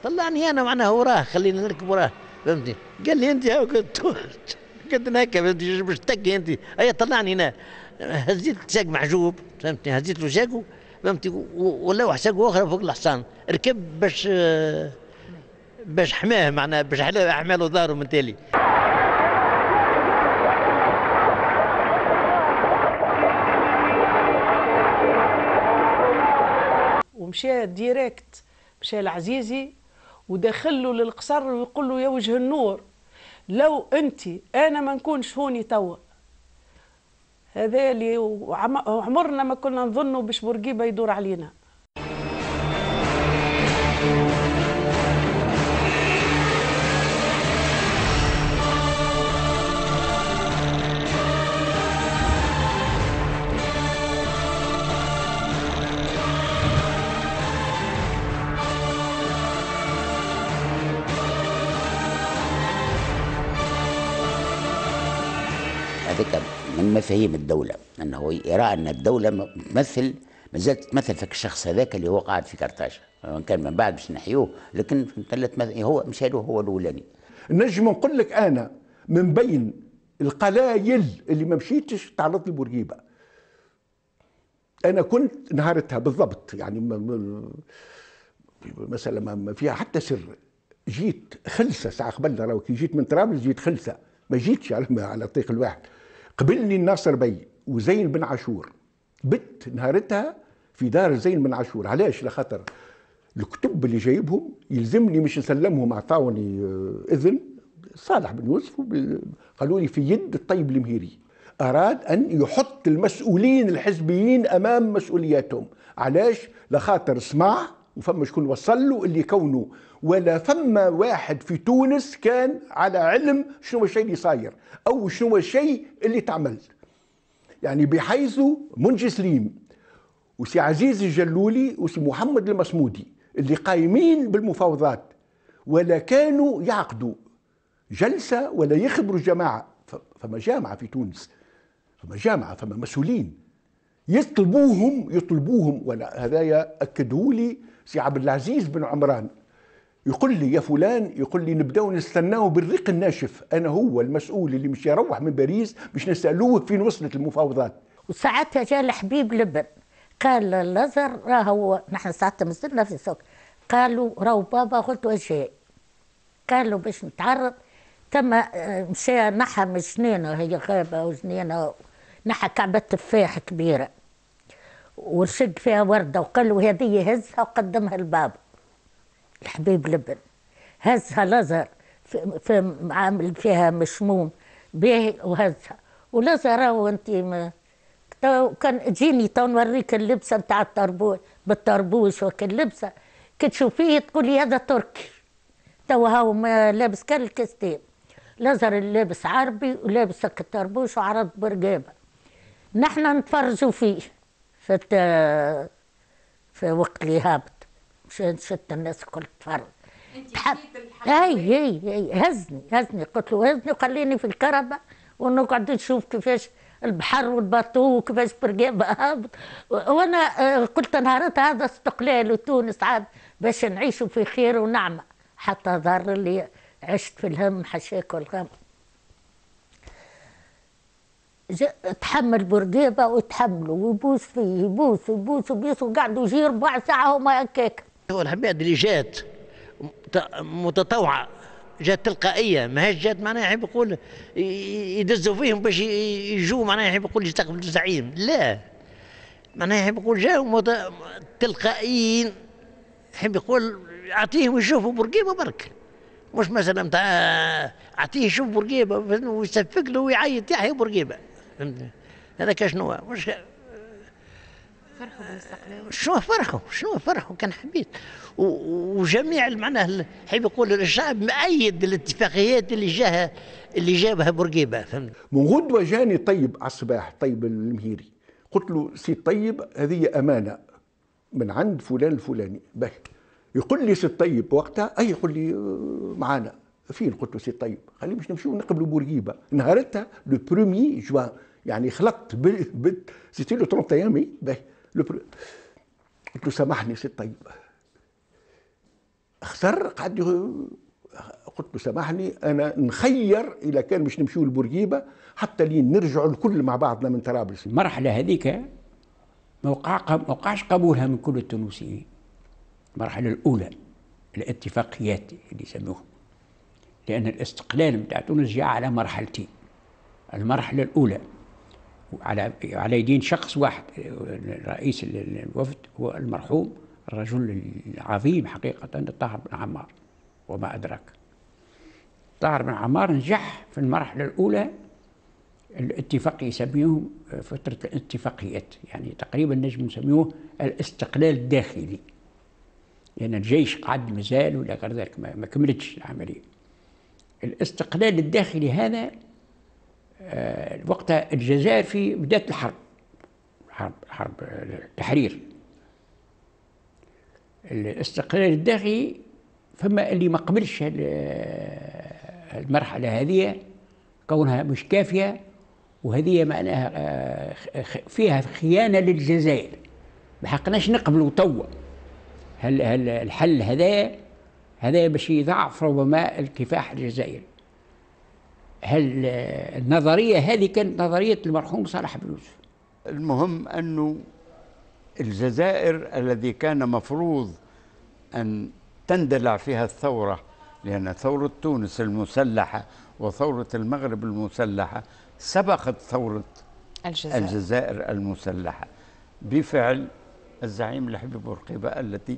طلعني أنا معناها وراه خلينا نركب وراه فهمتي؟ قال لي أنت قلت قلت هكا باش تكي أنت؟ اي طلعني هنا هزيت ساق محجوب فهمتني؟ هزيت له ساقه فهمتي ولا ساقه آخر فوق الحصان. ركب باش باش حماه معناها باش حماه له ظهره من تالي. ومشى ديريكت مشى العزيزي ودخل له للقصر ويقول له يا وجه النور لو انت أنا ما نكونش هوني توا. هذا اللي عمرنا ما كنا نظنوا باش بورقيبة يدور علينا. مفاهيم الدولة أنه يرى أن الدولة تمثل ما زالت تمثل فيك الشخص هذاك اللي هو قاعد في كرتاج وان كان من بعد باش نحيوه لكن هو مش هو الأولاني. نجم نقول لك أنا من بين القلايل اللي ما مشيتش تعرضت لبورقيبة. أنا كنت نهارتها بالضبط يعني مثلا ما فيها حتى سر. جيت خلسة ساعة قبل كي جيت من طرابلس جيت خلسة. ما جيتش على الطريق الواحد. قبلني الناصر بي وزين بن عاشور. بت نهارتها في دار زين بن عاشور. علاش؟ لخاطر الكتب اللي جايبهم يلزمني مش نسلمهم أعطاوني آه، إذن. صالح بن يوسف قالوا لي في يد الطيب المهيري. أراد أن يحط المسؤولين الحزبيين أمام مسؤولياتهم. علاش؟ لخاطر سمع وفما شكون وصل له اللي كونه ولا فما واحد في تونس كان على علم شنو الشيء اللي صاير أو شنو الشيء اللي تعمل. يعني بحيث منجي سليم وسي عزيز الجلولي وسي محمد المصمودي اللي قايمين بالمفاوضات ولا كانوا يعقدوا جلسة ولا يخبروا جماعة فما جامعة في تونس فما جامعة فما مسؤولين يطلبوهم يطلبوهم ولا هذايا أكده لي سي عبد العزيز بن عمران يقول لي يا فلان يقول لي نبداو نستناه بالريق الناشف. أنا هو المسؤول اللي مش يروح من باريس باش نسألوه فين وصلت المفاوضات. وساعتها جاء الحبيب لبن. قال للازر راهو نحن ساعتها مازلنا في السوق. قالوا راهو بابا قلت وجهي قالوا باش نتعرض تم آه، مشى نحى من جنينه هي غابة وجنينه نحى كعبة تفاح كبيرة. ورشق فيها وردة وقال له هذه يهزها وقدمها لبابا. الحبيب لبن. هزها لزر في, في عامل فيها مشموم به وهزها. راهو انت ما كان تجيني تو نوريك اللبسة نتاع الطربوش بالطربوش وك اللبسه كي تشوفيه تقولي هذا تركي. تو هاو لابس كان الكستين لزر اللابس عربي ولابس الطربوش وعرض برقابه نحن نتفرجوا فيه. في في وقت اللي هابط مشان شت الناس الكل تفرج اي اي اي هزني هزني. قلت له هزني وخليني في الكربة ونقعد نشوف كيفاش البحر والباطو وكيفاش برقابه هابط وأنا آه، قلت نهارتها هذا استقلال وتونس عاد باش نعيشوا في خير ونعمة. حتى ظهر لي عشت في الهم حشاك والغم. تحمل برقيبة وتحمله ويبوس فيه يبوس يبوس يبوس وقعدوا يجي ربع ساعة هما هكاك. هو الحماد اللي جات متطوعة جات تلقائية. ما هيش جات معناها يحب يقول يدزوا فيهم باش يجوا معناها يحب يقول يستقبل الزعيم. لا. معناها يحب يقول جاوا تلقائيين يحب يقول اعطيهم يشوفوا برقيبه برك. مش مثلا نتاع اعطيه يشوف بورقيبة ويصفق له ويعيط يحيى فهمتني هذا كشنو؟ مش فرحوا بالاستقلال شنو فرحوا؟ شنو فرحوا؟ كان حبيت. وجميع معناه حيب يقول الشعب مؤيد الاتفاقيات اللي جاها اللي جابها بورقيبة فهمت؟ من غدوة جاني طيب على الصباح طيب المهيري. قلت له سي طيب هذه أمانة. من عند فلان الفلاني. به. يقول لي سي طيب وقتها؟ أي يقول لي آه، معانا. فين؟ قلت له سي طيب خلي باش نمشيو نقبلوا بورقيبة. نهارتها le premier juin. يعني خلقت c'était le 31 mai pre- قلت له سامحني سي طيب خزر قعد قلت له سامحني أنا نخير اذا كان باش نمشيو لبورقيبة حتى لين نرجعوا الكل مع بعضنا من طرابلس. المرحلة هذيك ما وقع ما وقعش قبولها من كل التونسيين. المرحلة الأولى الاتفاقيات اللي يسموها لأن الاستقلال بتاع تونس جاء على مرحلتين. المرحلة الأولى على على يدين شخص واحد رئيس الوفد هو المرحوم الرجل العظيم حقيقة طاهر بن عمار وما أدراك. طاهر بن عمار نجح في المرحلة الأولى الاتفاق يسميهم فترة الاتفاقيات يعني تقريبا نجم نسميوه الاستقلال الداخلي لأن الجيش قعد مازال ولا غير ذلك ما كملتش العملية. الاستقلال الداخلي هذا وقتها الجزائر في بداية الحرب حرب حرب التحرير. الاستقلال الداخلي فما اللي ما قبلش ال- المرحلة هذه كونها مش كافية وهذه معناها آه، فيها خيانة للجزائر. ما حقناش نقبلوا توا. هل هل الحل هذا هذا باش يضعف ربما الكفاح الجزائري هل آه، النظرية هذه كانت نظرية المرحوم صالح بن يوسف. المهم أنه الجزائر الذي كان مفروض أن تندلع فيها الثورة لأن ثورة تونس المسلحة وثورة المغرب المسلحة سبقت ثورة الجزائر. الجزائر المسلحة. بفعل الزعيم الحبيب بورقيبة التي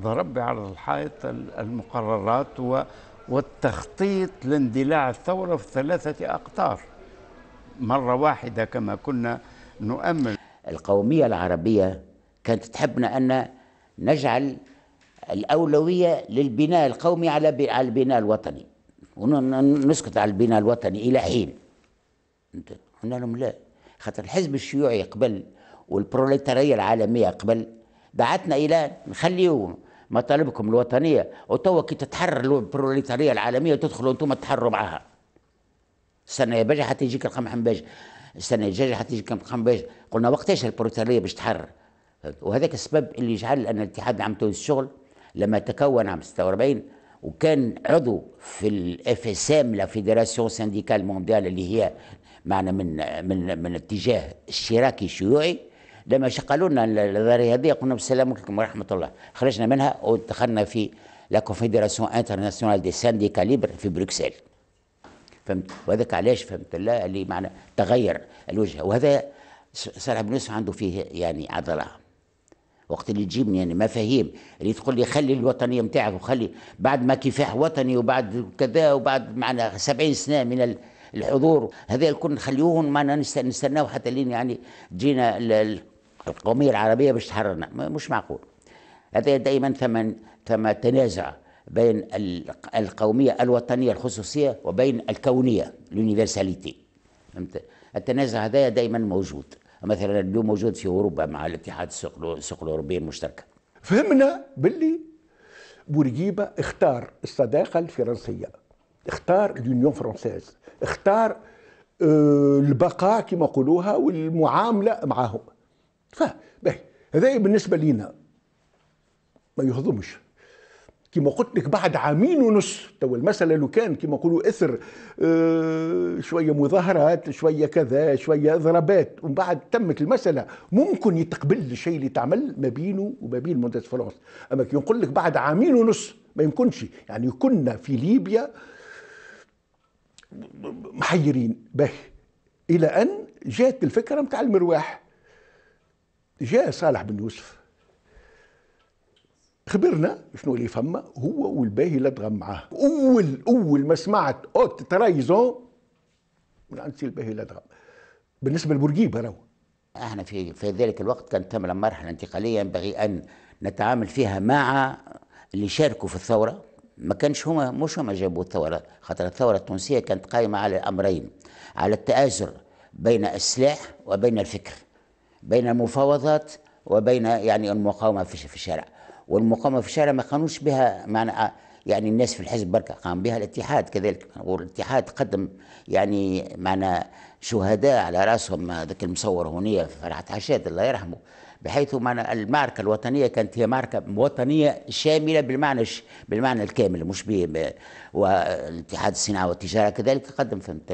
ضرب بعرض الحائط ال- المقررات و- والتخطيط لاندلاع الثورة في ثلاثة أقطار. مرة واحدة كما كنا نؤمل القومية العربية كانت تحبنا أن نجعل الأولوية للبناء القومي على البناء الوطني. ونسكت على البناء الوطني إلى حين. قلنا لهم لا خاطر الحزب الشيوعي قبل والبروليتارية العالمية قبل دعتنا إلى نخليو مطالبكم الوطنية. وتوا كي تتحرر البروليتارية العالمية تدخلوا أنتم تحرروا معها. السنة يا باجي حتى يجيك القمح باجي السنة الجاية حتى يجيك القمح باجي قلنا وقتاش ال prolétariat باش تحرر؟ وهذاك السبب اللي جعل أن الاتحاد عام تونس الشغل لما تكون عام 46 وكان عضو في ال FSM la Fédération syndicale mondiale اللي هي معنا من من من اتجاه اشتراكي شيوعي لما شقلوا لنا هذه قلنا بالسلام عليكم ورحمة الله. خرجنا منها ودخلنا في la Confédération internationale des syndicats libres في بروكسل. فهمت؟ وهذاك علاش فهمت؟ لا اللي معنى تغير الوجه. وهذا صالح بن يوسف عنده فيه يعني عضلة. وقت اللي تجيبني يعني مفاهيم اللي تقول لي خلي الوطنية نتاعك وخلي بعد ما كفاح وطني وبعد كذا وبعد معنا سبعين سنة من ال- الحضور هذا الكل نخليوهم معنا نست- نستناو حتى لين يعني تجينا ال- ال- القوميه العربية باش تحررنا. مش معقول. هذا دائما ثم ثم تنازع بين ال- القومية الوطنية الخصوصية وبين الكونية ال universalité. التنازع هذا دائما موجود. مثلا اليوم موجود في أوروبا مع الاتحاد السوق الاوروبيه المشتركه فهمنا باللي بورقيبة اختار الصداقة الفرنسية. اختار l'Union française اختار آه، البقاء كما يقولوها والمعاملة معهم. فباهي هذا بالنسبة لنا ما يهضمش. كما قلت لك بعد عامين ونص تو المسألة لو كان كما يقولوا إثر آه، شوية مظاهرات شوية كذا شوية ضربات ومن بعد تمت المسألة ممكن يتقبل الشيء اللي تعمل ما بينه وما بين Mendès France أما كي نقول لك بعد عامين ونص ما يمكنش. يعني كنا في ليبيا محيرين. به. إلى أن جاءت الفكرة متاع المرواح. جاء صالح بن يوسف. خبرنا شنو اللي فما؟ هو والباهي لدغم معاه. اول أول ما سمعت haute trahison من عند سي الباهي لدغم بالنسبة لبورقيبة راهو إحنا في في ذلك الوقت كانت تم مرحلة انتقالية ينبغي أن نتعامل فيها مع اللي شاركوا في الثورة. ما كانش هما مش هما جابوا الثورة خاطر الثورة التونسية كانت قائمه على أمرين على التآزر بين السلاح وبين الفكر. بين المفاوضات وبين يعني المقاومة في الشارع. والمقاومة في الشارع ما كانوش بها معنى يعني الناس في الحزب بركة قام بها الاتحاد كذلك. والاتحاد قدم يعني معنا شهداء على رأسهم ذاك المصور هنيه فرحت حشاد الله يرحمه بحيث معنى المعركه الوطنية كانت هي معركه وطنية شاملة بالمعنى بالمعنى الكامل مش ب ب- والاتحاد الصناعة والتجارة كذلك قدم فهمت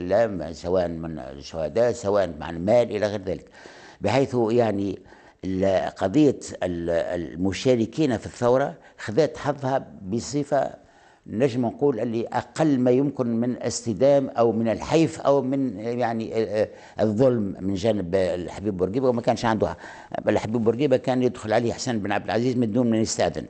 سواء من الشهداء سواء مع المال إلى غير ذلك. بحيث يعني ال- المشاركين في الثورة خذت حظها بصفة نجم نقول اللي أقل ما يمكن من استدام أو من الحيف أو من يعني الظلم من جانب الحبيب بورقيبة وما كانش عنده الحبيب بورقيبة كان يدخل عليه حسن بن عبد العزيز من دون من يستأذن.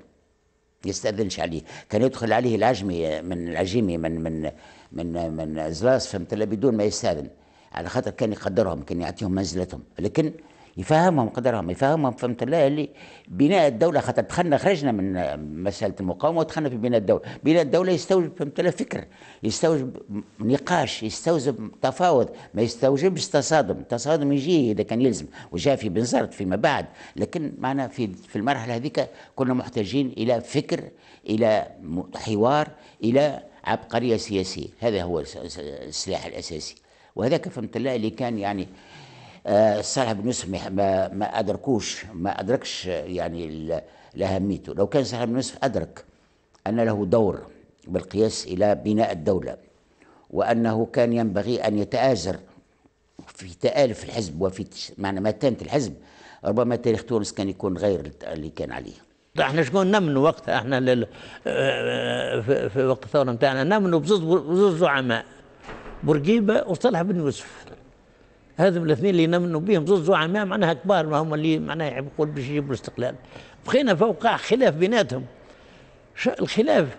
يستأذنش عليه. كان يدخل عليه العجمي من العجيمي من من من من زلاس فهمت بدون ما يستأذن. على خاطر كان يقدرهم كان يعطيهم منزلتهم. لكن يفهمهم قدرهم يفهمهم فهمت الله اللي بناء الدولة خاطر دخلنا خرجنا من مسألة المقاومة ودخلنا في بناء الدولة، بناء الدولة يستوجب فهمت الله فكر، يستوجب نقاش، يستوجب تفاوض، ما يستوجبش تصادم، تصادم يجي إذا كان يلزم، وجاء في بنزرت فيما بعد، لكن معنا في في المرحلة هذيك كنا محتاجين إلى فكر، إلى حوار، إلى عبقرية سياسية، هذا هو الس- الس- السلاح الأساسي، وهذاك فهمت الله اللي كان يعني آه، صالح بن يوسف ما- ما أدركوش ما أدركش آه، يعني لأهميته. لو كان صالح بن يوسف أدرك أن له دور بالقياس إلى بناء الدولة وأنه كان ينبغي أن يتآزر في تآلف الحزب وفي معنى متانة الحزب ربما تاريخ تونس كان يكون غير اللي كان عليه. إحنا شكون؟ نمنوا وقتها إحنا لل... آه، في, في وقت الثورة نتاعنا نمنوا بزوز زعماء. بورقيبة وصالح بن يوسف. هذم الاثنين اللي نمنوا بهم. زوز زعماء معناها كبار ما هم اللي معناها يقول باش يجيبوا الاستقلال. بقينا فوقع خلاف بيناتهم. الخلاف؟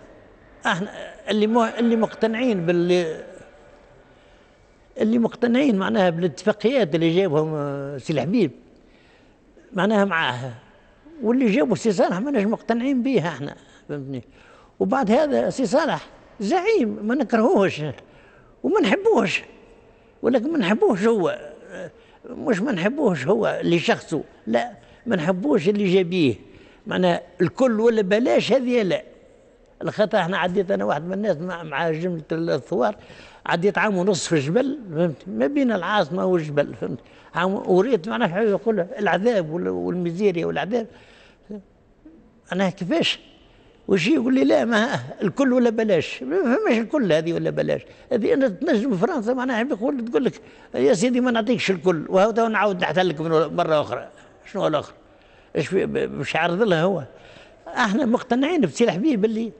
إحنا اللي مو اللي مقتنعين باللي اللي مقتنعين معناها بالاتفاقيات اللي جابهم آه، سي الحبيب. معناها معاها واللي جابوا سي صالح ماناش مقتنعين بيها إحنا فهمتني؟ وبعد هذا سي صالح زعيم ما نكرهوش. وما نحبوش ولكن ما نحبوش هو مش ما نحبوش هو اللي شخصه لا ما نحبوش اللي جابيه معناها الكل ولا بلاش هذه لا. الخطأ إحنا عديت أنا واحد من الناس مع, جملة الثوار عديت عام ونص في الجبل فهمت؟ ما بين العاصمة والجبل فهمت؟ عام وريت معناها يقول العذاب وال- والميزيريا والعذاب. أنا كيفاش؟ وشي يقول لي لا ما الكل ولا بلاش؟ ما فهمش الكل هذه ولا بلاش. هذه أنا تنجم فرنسا معناها يقول تقول لك يا سيدي ما نعطيكش الكل وهذا نعاود نحتلك مرة أخرى. شنو الأخر؟ إيش مش عارض لها هو. أحنا مقتنعين بسي الحبيب اللي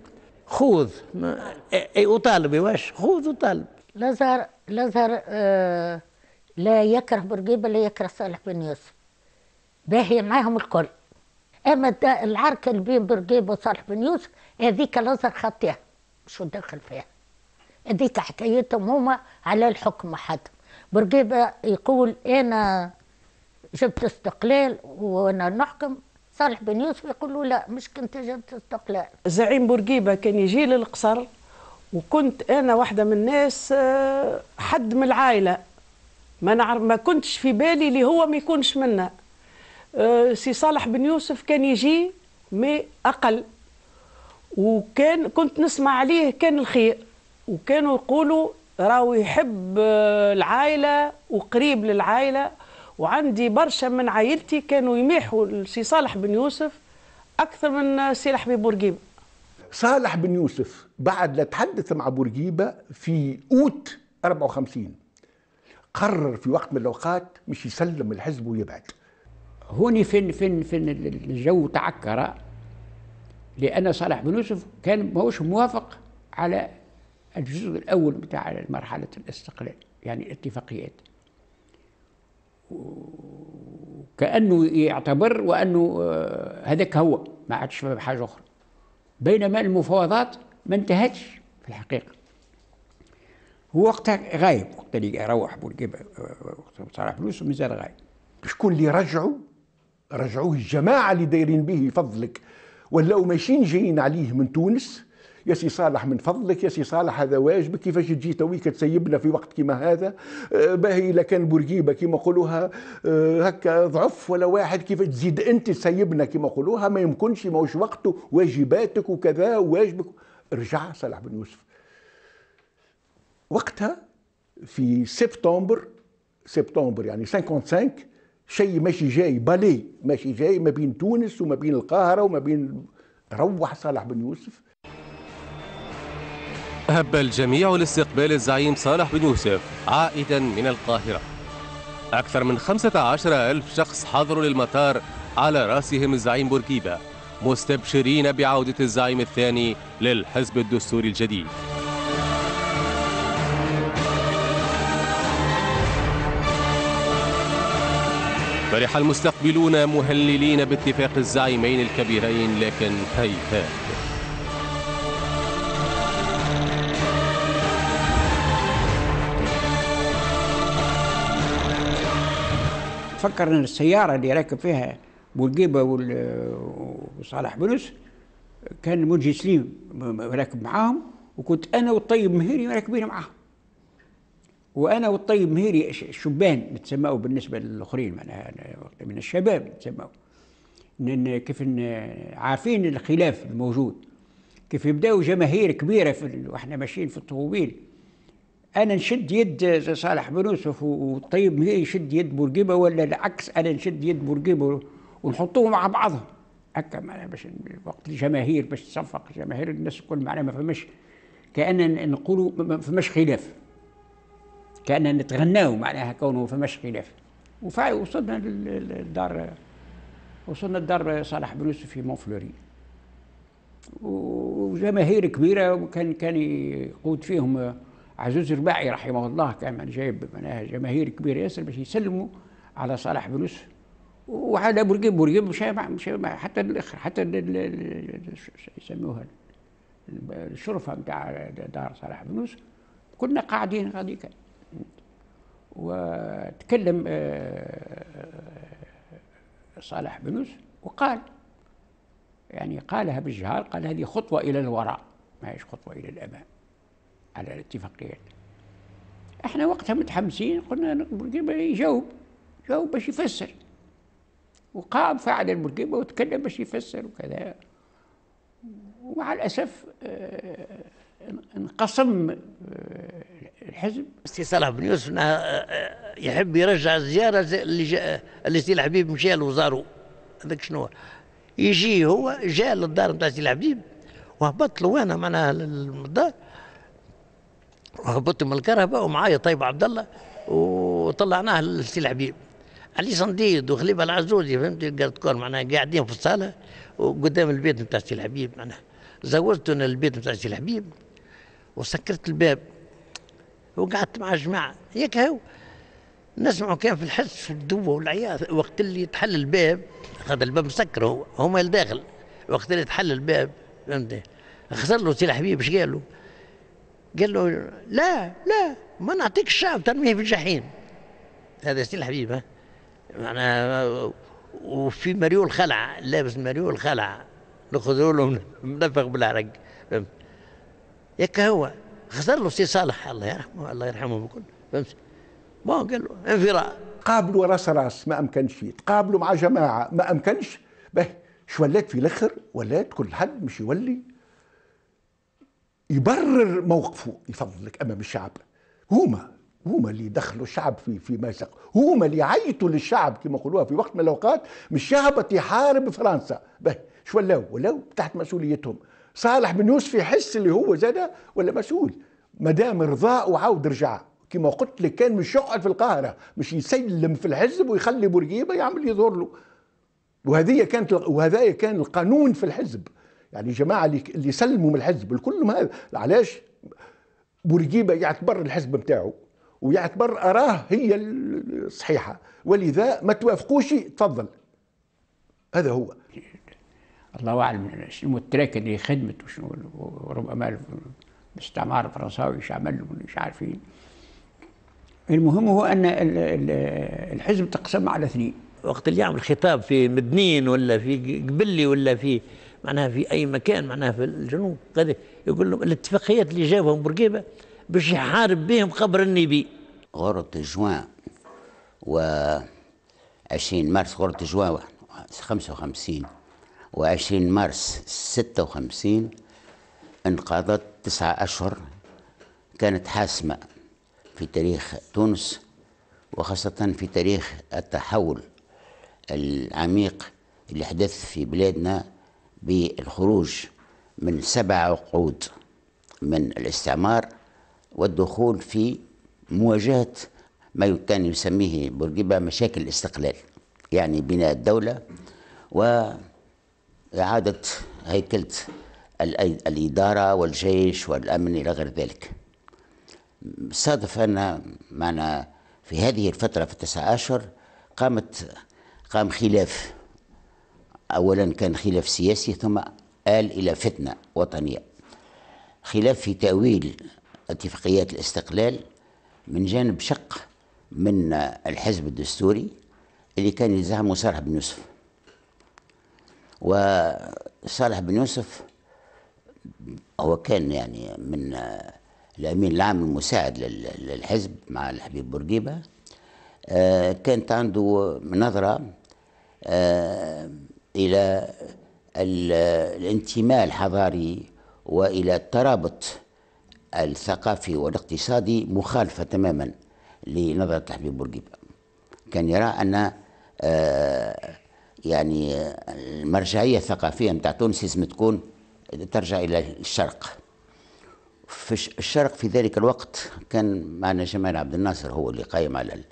ما- اي وطالب يا واش خذ وطالب الازهر الازهر آه لا يكره بورقيبه لا يكره صالح بن يوسف. باهي معاهم الكل. أما العركه اللي بين بورقيبه وصالح بن يوسف هذيك الأزهر خطيها شو دخل فيها؟ هذيك حكايتهم هما على الحكم وحدهم بورقيبه يقول أنا جبت استقلال وأنا نحكم. صالح بن يوسف يقول له لا مش كنت جبت استقلال. زعيم بورقيبه كان يجي للقصر وكنت أنا واحدة من الناس آه، حد من العائلة. ما نعرف ما كنتش في بالي اللي هو ما يكونش منا. سي صالح بن يوسف كان يجي مي أقل. وكان كنت نسمع عليه كان الخير. وكانوا يقولوا راهو يحب آه، العائلة وقريب للعائلة. وعندي برشا من عائلتي كانوا يميحوا لسي صالح بن يوسف أكثر من آه، سي الحبيب بورقيبة. صالح بن يوسف بعد لا تحدث مع بورقيبة في أوت 54 قرر في وقت من الأوقات مش يسلم الحزب ويبعد. هوني فين فين فين الجو تعكر لأن صالح بن يوسف كان ماهوش موافق على الجزء الأول بتاع مرحلة الاستقلال يعني الاتفاقيات. كانه يعتبر وأنه آه، هذاك هو ما عادش بحاجه أخرى. بينما المفاوضات ما انتهتش في الحقيقة. هو وقتها غايب وقت اللي روح بورقيبة وقت صالح فلوس مازال غايب. شكون اللي رجعوا رجعوه الجماعة اللي دايرين به فضلك. ولاو ماشيين جايين عليه من تونس يا سي صالح من فضلك يا سي صالح هذا واجبك كيفاش تجي تويك تسيبنا في وقت كما هذا؟ آه، باهي إلا كان بورقيبة كما يقولوها آه، هكا ضعف ولا واحد كيف تزيد أنت تسيبنا كما يقولوها؟ ما يمكنش ماهوش وقته واجباتك وكذا وواجبك. رجع صالح بن يوسف. وقتها في سبتمبر سبتمبر يعني 55 شيء ماشي جاي بالي ماشي جاي ما بين تونس وما بين القاهرة وما بين روح صالح بن يوسف. هب الجميع لاستقبال الزعيم صالح بن يوسف عائدا من القاهرة. أكثر من 15 ألف شخص حضروا للمطار على رأسهم الزعيم بورقيبة مستبشرين بعودة الزعيم الثاني للحزب الدستوري الجديد. فرح المستقبلون مهللين باتفاق الزعيمين الكبيرين لكن هيهات تفكر إن السيارة اللي راكب فيها بورقيبه وال- وصالح بنس كان منجي سليم راكب معاهم وكنت أنا والطيب مهيري راكبين معاهم. وأنا والطيب مهيري ش- شبان نتسموا بالنسبة للآخرين معناها من الشباب نتسموا إن كيف إن عارفين الخلاف الموجود. كيف يبداوا جماهير كبيرة في وإحنا ماشيين في الطوموبيل أنا نشد يد صالح بن يوسف والطيب مهيري يشد يد بورقيبة ولا العكس؟ أنا نشد يد بورقيبة ونحطوهم مع بعضهم. هكا معناها باش وقت الجماهير باش تصفق جماهير الناس الكل معناها ما فماش كأن نقولوا ما فماش خلاف. كأن نتغناو معناها كونه ما فماش خلاف وصلنا لل- للدار وصلنا لدار صالح بن يوسف في مونفلوري. وجماهير كبيرة وكان كان يقود فيهم عزوز رباعي رحمه الله كان جايب معناها جماهير كبيرة ياسر باش يسلموا على صالح بن يوسف. وعلى بورقيب بورقيب مش مع مش مع حتى الأخر حتى يسموها ال- الشرفة نتاع دار صالح بن يوسف. كنا قاعدين غاديك وتكلم آه، صالح بن يوسف وقال يعني قالها بالجهار قال هذه خطوة إلى الوراء ما هيش خطوة إلى الأمام على الاتفاقيات إحنا وقتها متحمسين قلنا بورقيبة يجاوب جاوب باش يفسر. وقام فعلا بورقيبة وتكلم باش يفسر وكذا. ومع الأسف آه، انقسم آه، الحزب. سي صالح بن يوسف يحب يرجع الزياره زي اللي جاء اللي سي الحبيب مشى له هذاك شنو؟ يجي هو جاء للدار نتاع سي الحبيب وهبط له أنا معناها للدار وهبطت من الكرهبه ومعايا طيب عبد الله وطلعناه لسي الحبيب. علي صنديد وخليفة العزوزي قالت كون معناها قاعدين في الصالة وقدام البيت نتاع سي الحبيب معناها. زوجت أنا البيت نتاع سي الحبيب وسكرت الباب. وقعدت مع الجماعة هيك هو. نسمعوا كان في الحس في الدوة والعياط وقت اللي يتحل الباب هذا الباب مسكر هو. هما الداخل وقت اللي يتحل الباب فهمت خزر له سي الحبيب إيش قال له؟ قال له لا لا ما نعطيك الشعب ترميه في الجحيم. هذا سي الحبيب ها؟ معناها وفي مريول خلع لابس مريول خلع. ناخذوا له منفخ بالعرق. ياك هو. خسر له سي صالح الله يرحمه الله يرحمه بكل. فهمت؟ ما قال له انفراء قابلوا راس راس ما أمكنش. تقابلوا مع جماعة ما أمكنش. به شو ولات في الأخر؟ ولات كل حد مش يولي. يبرر موقفه يفضلك أمام الشعب. هما هما اللي دخلوا الشعب في في مازق هما اللي عيطوا للشعب كما يقولوها في وقت من الأوقات. مش يهبط يحارب فرنسا. به شو ولاو؟ ولاو تحت مسؤوليتهم. صالح بن يوسف يحس اللي هو زاد ولا مسؤول؟ ما دام رضاء وعاود رجع. كما قلت لك كان مش يقعد في القاهرة مش يسلم في الحزب ويخلي بورقيبة يعمل يظهر له. وهذه كانت وهذا كان القانون في الحزب. يعني جماعة اللي سلموا من الحزب الكل هذا. علاش؟ بورقيبة يعتبر الحزب بتاعه ويعتبر أراه هي الصحيحة. ولذا ما توافقوش تفضل. هذا هو. الله أعلم شنو التراك اللي خدمت وشنو ربما الاستعمار الفرنساوي إيش عمل مش عارفين المهم هو أن ال- ال- الحزب تقسم على اثنين. وقت اللي يعمل خطاب في مدنين ولا في قبلي ولا في معناها في أي مكان معناها في الجنوب كذا يقول لهم الاتفاقيات اللي جابهم بورقيبة باش يحارب بهم قبر النبي. غرة جوان و 20 مارس غرة جوان 55 و 20 مارس 56 انقضت تسعة أشهر كانت حاسمة في تاريخ تونس وخاصة في تاريخ التحول العميق اللي حدث في بلادنا بالخروج من سبع عقود من الاستعمار والدخول في مواجهة ما كان يسميه بورقيبة مشاكل الاستقلال يعني بناء الدولة وإعادة هيكلة الإدارة والجيش والأمن إلى غير ذلك. صادف أن معنا في هذه الفترة في التسعة أشهر قامت قام خلاف. أولا كان خلاف سياسي ثم آل إلى فتنة وطنية. خلاف في تأويل اتفاقيات الاستقلال من جانب شق من الحزب الدستوري اللي كان يزعمه صالح بن يوسف. وصالح بن يوسف هو كان يعني من الأمين العام المساعد لل- للحزب مع الحبيب بورقيبة. آه، كانت عنده نظرة آه، إلى ال- الانتماء الحضاري وإلى الترابط الثقافي والاقتصادي مخالفة تماما لنظرة الحبيب بورقيبة. كان يرى أن آه، يعني المرجعية الثقافية نتاع تونس لازم تكون ترجع إلى الشرق. في الش- الشرق في ذلك الوقت كان معنا جمال عبد الناصر هو اللي قايم على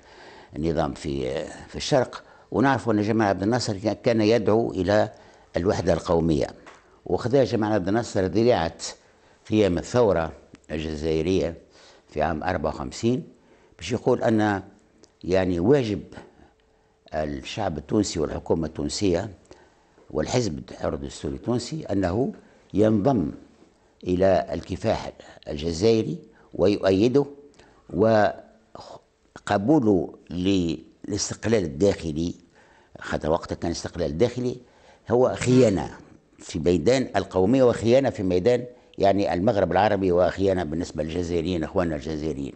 النظام في في الشرق. ونعرف أن جمال عبد الناصر كان يدعو إلى الوحدة القومية. وخذا جمال عبد الناصر ذريعة قيام الثورة الجزائرية في عام 54 باش يقول أن يعني واجب الشعب التونسي والحكومة التونسية والحزب الحر الدستوري التونسي أنه ينضم إلى الكفاح الجزائري ويؤيده وقبوله للاستقلال الداخلي خاطر وقتها كان الاستقلال الداخلي هو خيانة في ميدان القومية وخيانة في ميدان يعني المغرب العربي وخيانة بالنسبة للجزائريين إخواننا الجزائريين.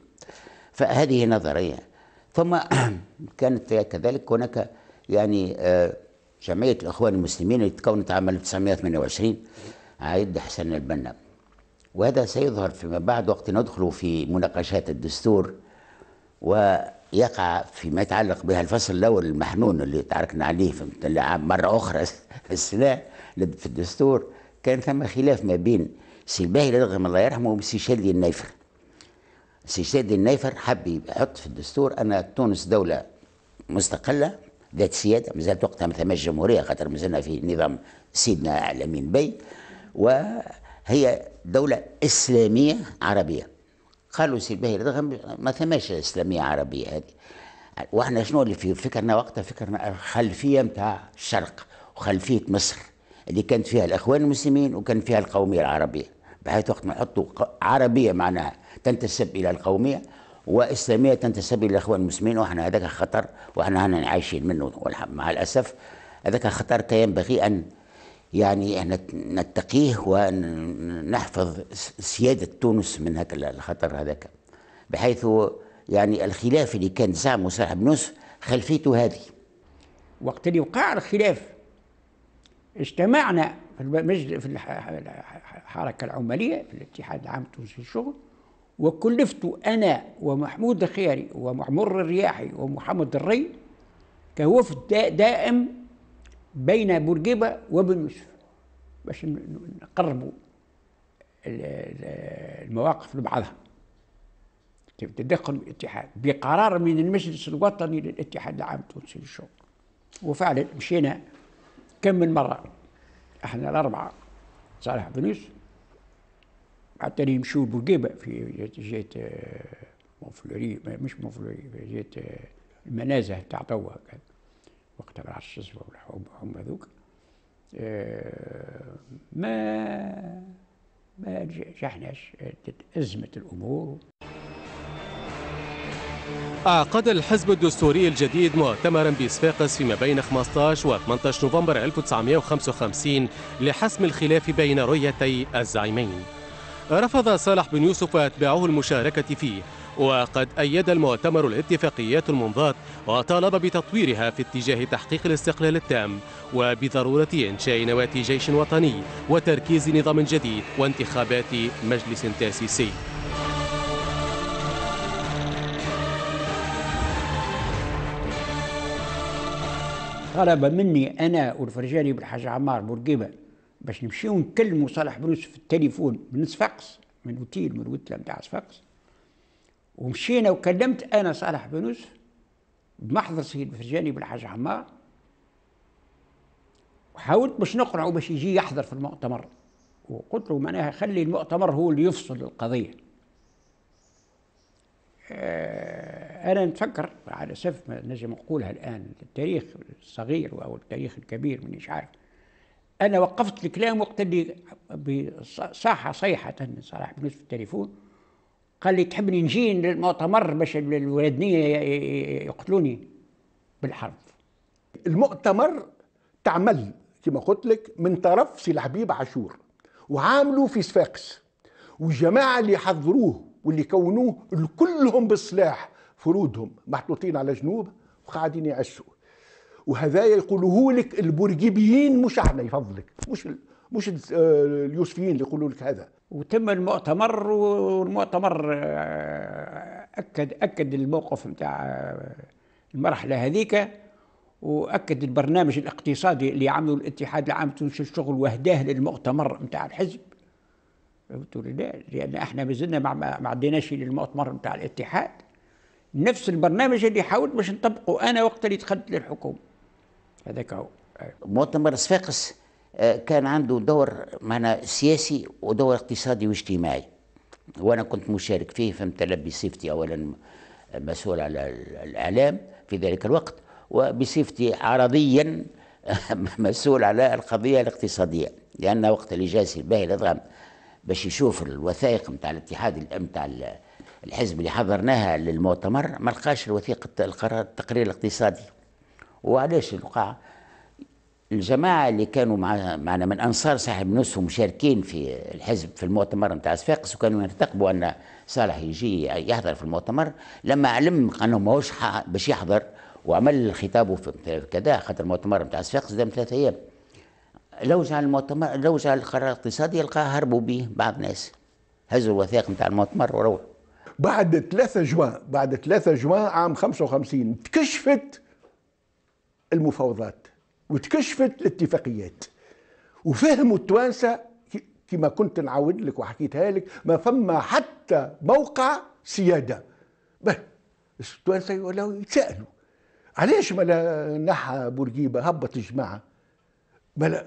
فهذه نظرية. ثم [CLEARS THROAT] كانت كذلك هناك يعني آه، جمعية الإخوان المسلمين اللي تكونت عام 1928 على يد حسن البنا. وهذا سيظهر فيما بعد وقت ندخل في مناقشات الدستور ويقع فيما يتعلق بها الفصل الأول المحنون اللي تعركنا عليه مرة أخرى [LAUGHS] السنة في الدستور. كان ثم خلاف ما بين سي الباهي الأدغم الله يرحمه وسي الشاذلي النيفر. سي الشاذلي النيفر حب يحط في الدستور أن تونس دولة مستقلة ذات سيادة. مازالت وقتها ما ثماش جمهوريه خاطر مازلنا في نظام سيدنا الامين بي. وهي دولة إسلامية عربية. قالوا سي الباهي ما ثماش إسلامية عربية هذه. وإحنا شنو اللي في فكرنا وقتها؟ فكرنا الخلفيه نتاع الشرق وخلفية مصر اللي كانت فيها الإخوان المسلمين وكان فيها القومية العربية. بحيث وقت ما يحطوا ق- عربية معناها تنتسب إلى القومية وإسلامية تنتسب إلى الإخوان المسلمين وإحنا هذاك خطر وإحنا هنا عايشين منه مع الأسف هذاك خطر كان ينبغي أن يعني نت- نتقيه ونحفظ س- سيادة تونس من هذا الخطر هذاك. بحيث يعني الخلاف اللي كان زعمه صالح بن خلفيته هذه. وقت اللي وقع الخلاف. اجتمعنا في المجلس في الح- الحركة العماليه في الاتحاد العام التونسي للشغل وكلفت أنا ومحمود الخياري ومعمر الرياحي ومحمد الري كوفد دا- دائم بين بورقيبة وبن يوسف. باش نقربوا ال- ال- المواقف لبعضها. تدخل الاتحاد؟ بقرار من المجلس الوطني للاتحاد العام التونسي للشغل. وفعلا مشينا كم من مرة. إحنا الأربعة. صالح بن يوسف حتى يمشوا بورقيبة في جهة آه، مونفلوري مش مونفلوري جهة آه، المنازه تاع توا عرفتش اسمه والحب هم هذوك آه، ما ما نجحناش أزمة الأمور. عقد الحزب الدستوري الجديد مؤتمرا بصفاقس فيما بين 15 و 18 نوفمبر 1955 لحسم الخلاف بين رؤيتي الزعيمين. رفض صالح بن يوسف وأتباعه المشاركة فيه. وقد أيد المؤتمر الاتفاقيات الممضاة وطالب بتطويرها في اتجاه تحقيق الاستقلال التام وبضرورة إنشاء نواة جيش وطني وتركيز نظام جديد وانتخابات مجلس تأسيسي. طلب مني أنا والفرجاني بالحاج عمار بورقيبة باش نمشيو نكلموا صالح بن يوسف في التليفون من صفاقس من اوتيل من الوتله نتاع صفاقس. ومشينا وكلمت أنا صالح بن يوسف بمحضر سيد الفرجاني بالحاج عمار. وحاولت باش نقنعه باش يجي يحضر في المؤتمر. وقلت له معناها خلي المؤتمر هو اللي يفصل القضية. آه، أنا نتفكر على ما نجم أقولها الآن التاريخ الصغير أو التاريخ الكبير مانيش عارف. أنا وقفت الكلام وقت اللي بصاحة صيحة صلاح بن يوسف التليفون. قال لي تحبني نجي للمؤتمر باش الولدنية يقتلوني بالحرب. المؤتمر تعمل كما قلت لك من طرف سي الحبيب عاشور وعاملوا في صفاقس والجماعة اللي حضروه واللي كونوه كلهم بالسلاح فرودهم محطوطين على جنوب وقاعدين يعشوا. وهذايا يقولوه لك البورقيبيين مش إحنا يفضلك مش مش اليوسفيين اللي يقولوا لك هذا. وتم المؤتمر والمؤتمر آه، أكد أكد الموقف نتاع آه، المرحلة هذيك وأكد البرنامج الاقتصادي اللي عمله الاتحاد العام التونسي للشغل واهداه للمؤتمر نتاع الحزب. قلت له لا لأن إحنا ما زلنا ما عديناش للمؤتمر نتاع الاتحاد. نفس البرنامج اللي حاولت باش نطبقه أنا وقت اللي دخلت للحكومة. هذاك هو. مؤتمر صفاقس كان عنده دور معنا سياسي ودور اقتصادي واجتماعي. وأنا كنت مشارك فيه فهمت بصفتي اولا مسؤول على الإعلام في ذلك الوقت وبصفتي عرضيا [LAUGHS] مسؤول على القضية الاقتصادية. لأن وقت اللي جاسي الباهي الادغام باش يشوف الوثائق نتاع الاتحاد نتاع الحزب اللي حضرناها للمؤتمر ما لقاش الوثيقة القرار التقرير الاقتصادي. وعلاش القاع الجماعة اللي كانوا مع معنا من أنصار صاحب نص ومشاركين في الحزب في المؤتمر نتاع صفاقس وكانوا يرتقبوا أن صالح يجي يحضر في المؤتمر. لما علم أنه ماهوش باش يحضر وعمل خطابه في كذا خاطر المؤتمر نتاع صفاقس دام ثلاثة أيام. لو جعل المؤتمر لو جعل القرار الاقتصادي يلقاه هربوا به بعض الناس. هزوا الوثائق نتاع المؤتمر وروحوا. بعد 3 جوان بعد 3 جوان عام 55 تكشفت المفاوضات. وتكشفت الاتفاقيات. وفهموا التوانسة كما كنت نعاود لك وحكيتها لك ما فما حتى موقع سيادة. به التوانسة يتساءلوا. علاش ما نحى بورقيبة هبط الجماعه بل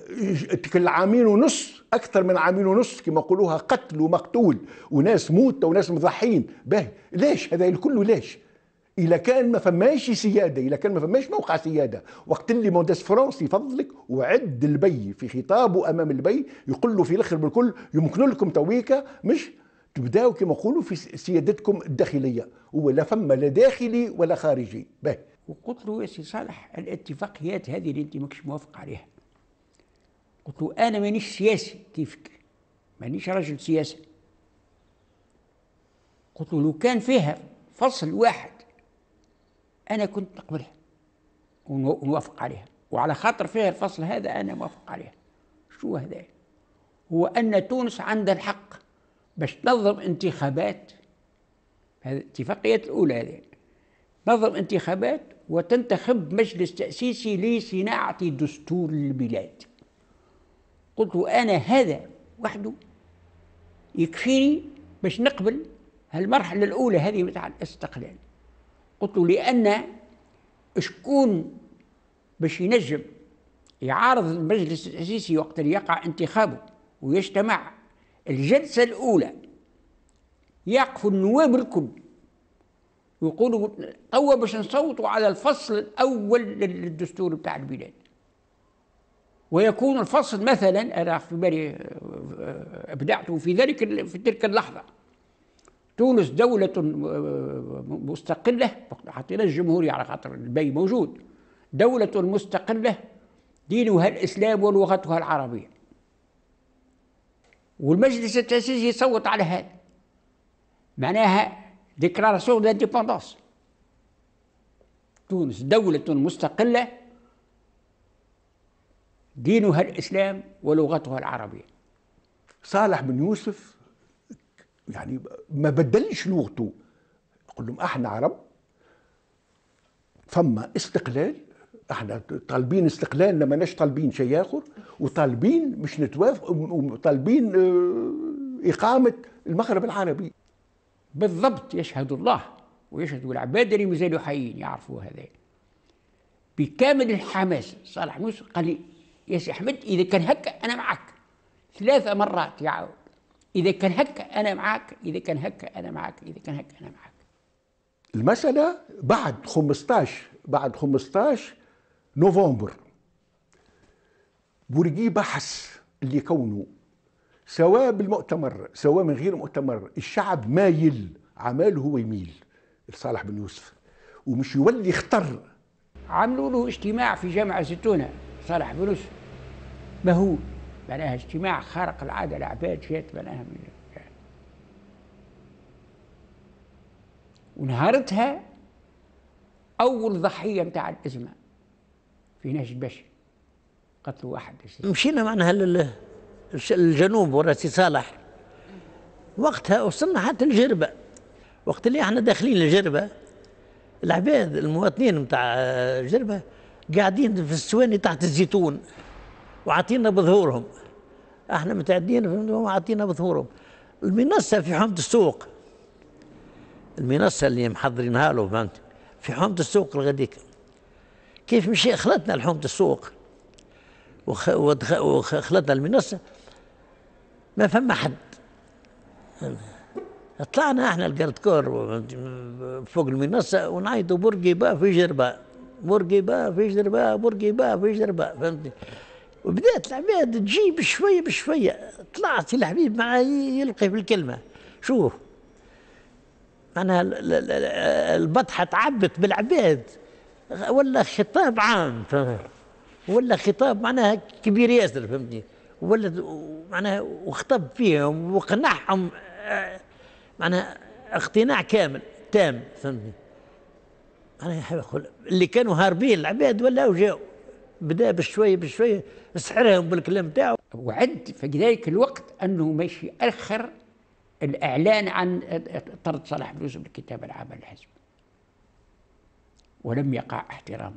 كل عامين ونص أكثر من عامين ونص كما يقولوها قتل ومقتول وناس موتة وناس مضحين. باهي ليش؟ هذا الكل ليش؟ اذا كان ما فماش سيادة اذا كان ما فماش موقع سيادة. وقت اللي Mendès France فضلك وعد البي في خطابه أمام البي يقول له في الآخر بالكل يمكن لكم تويكا مش؟ تبداوا كما يقولوا في سيادتكم الداخلية. هو لا فما لا داخلي ولا خارجي. باهي وقلت له يا سي صالح الاتفاقيات هذه اللي أنت ماكش موافق عليها. قلت له أنا مانيش سياسي كيفك؟ مانيش رجل سياسي. قلت له لو كان فيها فصل واحد أنا كنت نقبلها ونوافق عليها. وعلى خاطر فيها الفصل هذا أنا موافق عليها. شو هذا؟ هو أن تونس عندها الحق باش تنظم انتخابات. هذه الاتفاقيات الأولى هذه. نظم انتخابات وتنتخب مجلس تأسيسي لصناعة دستور البلاد قلت أنا هذا وحده يكفيني باش نقبل هالمرحلة الأولى هذه بتاع الاستقلال. قلت له لأن شكون باش ينجم يعارض المجلس التأسيسي وقت اللي يقع انتخابه ويجتمع الجلسة الأولى. يقف النواب الكل ويقولوا توا باش نصوتوا على الفصل الأول للدستور بتاع البلاد. ويكون الفصل مثلا أنا في بالي أبدعته في ذلك في تلك اللحظة. تونس دولة آه، مستقلة. حطينا الجمهورية على خاطر البي موجود. دولة مستقلة دينها الإسلام ولغتها العربية. والمجلس التأسيسي يصوت على هذا. معناها déclaration d'indépendance تونس دولة مستقلة دينها الإسلام ولغتها العربية. صالح بن يوسف يعني ما بدلش لغته يقول لهم إحنا عرب فما استقلال إحنا طالبين استقلال لما ناش طالبين شيء آخر وطالبين مش نتوافق وطالبين آه، إقامة المغرب العربي. بالضبط يشهد الله ويشهد العباد اللي مازالوا حيين يعرفوا هذا. بكامل الحماس صالح يوسف قال لي يا سي أحمد إذا كان هكا أنا معك. ثلاث مرات يعاود إذا كان هكا أنا معك إذا كان هكا أنا معك إذا كان هكا أنا معك المسألة بعد 15 بعد 15 نوفمبر. بورقيبة حس اللي كونه سواء بالمؤتمر سواء من غير مؤتمر الشعب مايل عماله هو يميل لصالح بن يوسف. ومش يولي يختار عملوا له اجتماع في جامعة زيتونة صالح بن يوسف. مهول معناها اجتماع خارق العادة العباد جات معناها من ونهارتها أول ضحية متاع الأزمة في نهج البشر قتلوا واحد مشينا معناها لل- الش- الجنوب ورا سي صالح. وقتها وصلنا حتى الجربة. وقت اللي إحنا داخلين الجربة العباد المواطنين نتاع الجربة قاعدين في السواني تحت الزيتون وعاطينا بظهورهم. إحنا متعدين فهمتوا؟ عاطينا بظهورهم. المنصة في حومة السوق. المنصة اللي محضرينها له فهمت؟ في حومة السوق الغديك. كيف مشي؟ خلطنا لحومة السوق. وخلطنا المنصة. ما فما حد. طلعنا إحنا القرد فوق المنصة ونعيطوا بورقيبة في جربة بورقيبة في جربة بورقيبة في جربة فهمتني وبدات العباد تجيب شوية بشوية. طلعت الحبيب مع يلقي بالكلمة شوف. معناها ال- ال- ال- البطحة تعبت بالعباد. ولا خطاب عام ولا خطاب معناها كبير ياسر فهمتني؟ ولا معناها وخطب فيهم وقنعهم آه، معناها اقتناع كامل تام فهمتني؟ أقول اللي كانوا هاربين العباد ولا جاوا بدأ بشويه بشويه سحرهم بالكلام تاعو وعد في ذلك الوقت أنه ماشي آخر الإعلان عن طرد صلاح بن يوسف الكتاب العام للحزب ولم يقع احترام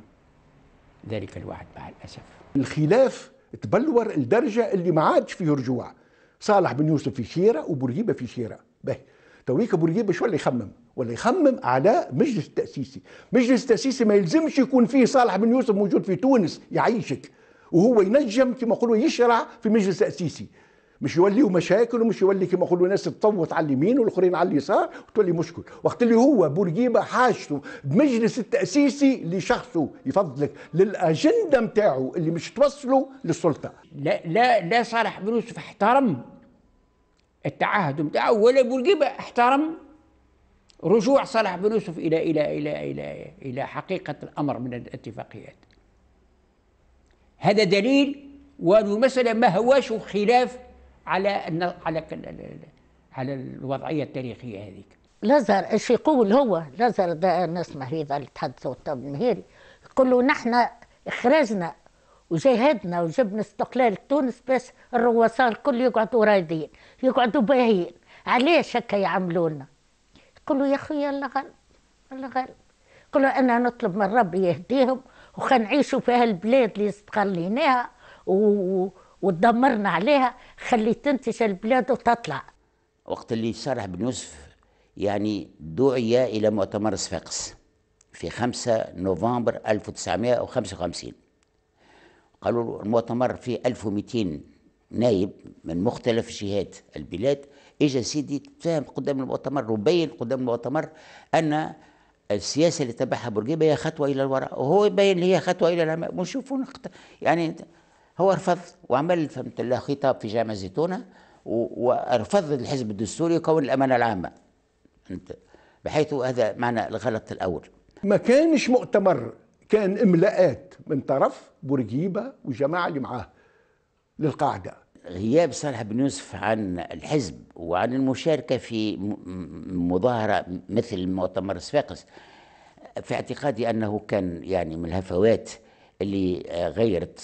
ذلك الوعد مع الأسف. الخلاف تبلور لدرجه اللي ما عادش فيه رجوع. صالح بن يوسف في شيرة وبورقيبة في شيرة. باهي تويك بورقيبة شو اللي يخمم؟ ولا يخمم على مجلس التاسيسي مجلس التاسيسي ما يلزمش يكون فيه صالح بن يوسف موجود في تونس يعيشك وهو ينجم كما يقولوا يشرع في مجلس تأسيسي. مش يوليوا مشاكل ومش يولي كما يقولوا ناس تصوت على اليمين والآخرين على اليسار وتولي مشكل. وقت اللي هو بورقيبة حاجته بمجلس التأسيسي لشخصه يفضلك للأجندة نتاعو اللي مش توصله للسلطة. لا لا لا صالح بن يوسف احترم التعهد بتاعه ولا بورقيبة احترم رجوع صالح بن يوسف إلى إلى إلى إلى إلى حقيقة الأمر من الاتفاقيات. هذا دليل والمساله ما هواش خلاف على على على الوضعية التاريخية هذيك. لازر إيش يقول هو؟ لازر الناس مريضة اللي تحدثوا الطب المهيري يقول له نحن اخرجنا وجاهدنا وجبنا استقلال تونس بس الرؤساء الكل يقعدوا رايدين يقعدوا باهيين. علاش هكا يعملوا يقول له يا اخويا الله غالب الله غالب يقول له أنا نطلب من ربي يهديهم وخا نعيشوا في هالبلاد اللي استقليناها و... عليها. خلي تنتج البلاد وتطلع. وقت اللي صالح بن يوسف يعني دعي إلى مؤتمر صفاقس في 5 نوفمبر 1955 قالوا المؤتمر فيه 1200 نايب من مختلف جهات البلاد اجى سيدي؟ تفاهم قدام المؤتمر وبين قدام المؤتمر أن السياسة اللي تبعها بورقيبة هي خطوة إلى الوراء. وهو يبين هي خطوة إلى الامام ونشوفوا يعني هو رفض وعمل فهمت الله خطاب في جامعة زيتونة ورفض الحزب الدستوري يكون الأمانة العامة. بحيث هذا معنى الغلط الأول. ما كانش مؤتمر كان املاءات من طرف بورقيبة والجماعه اللي معاه للقاعدة. غياب صالح بن يوسف عن الحزب وعن المشاركة في مظاهرة مثل مؤتمر صفاقس في اعتقادي أنه كان يعني من الهفوات اللي غيرت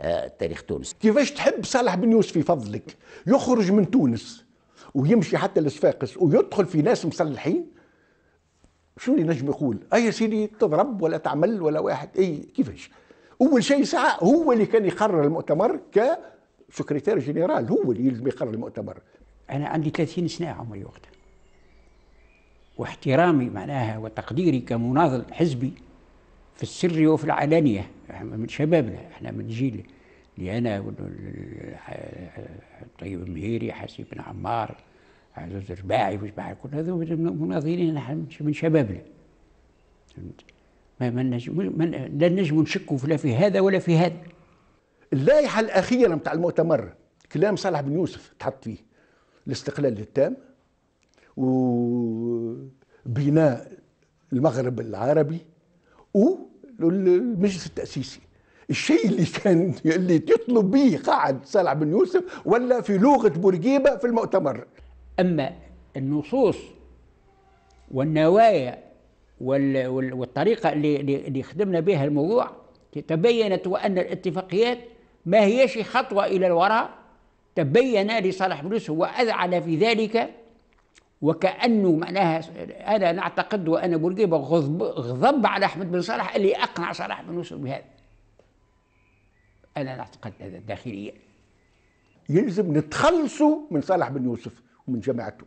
آه، تاريخ تونس. كيفاش تحب صالح بن يوسف في فضلك؟ يخرج من تونس ويمشي حتى لصفاقس ويدخل في ناس مسلحين شو اللي نجم يقول؟ أي سيدي تضرب ولا تعمل ولا واحد. أي كيفاش؟ أول شيء ساعة هو اللي كان يقرر المؤتمر ك secrétaire général هو اللي يلزم يقرر المؤتمر. أنا عندي 30 سنة عمري وقتها. واحترامي معناها وتقديري كمناضل حزبي في السر وفي العلانية. إحنا من شبابنا إحنا من جيل اللي وال- طيب المهيري حسيب بن عمار عزوز الرباعي وجماعة كل هذول مناضلين نحن من شبابنا. ما نجم لا نجم نشكوا لا في هذا ولا في هذا. اللائحة الأخيرة نتاع المؤتمر كلام صالح بن يوسف تحط فيه. الاستقلال التام وبناء المغرب العربي والمجلس التأسيسي. الشيء اللي كان [LAUGHS] اللي يطلب به قاعد صالح بن يوسف ولا في لغة بورقيبة في المؤتمر. أما النصوص والنوايا وال- وال- والطريقة اللي خدمنا بها الموضوع تبينت وأن الاتفاقيات ما هيش خطوة إلى الوراء تبين لصالح بن يوسف وأذعن في ذلك وكأنه معناها أنا نعتقد وأنا بورقيبة غضب, غضب على أحمد بن صالح اللي أقنع صالح بن يوسف بهذا. أنا نعتقد هذا داخليا. يلزم نتخلصوا من صالح بن يوسف ومن جماعته.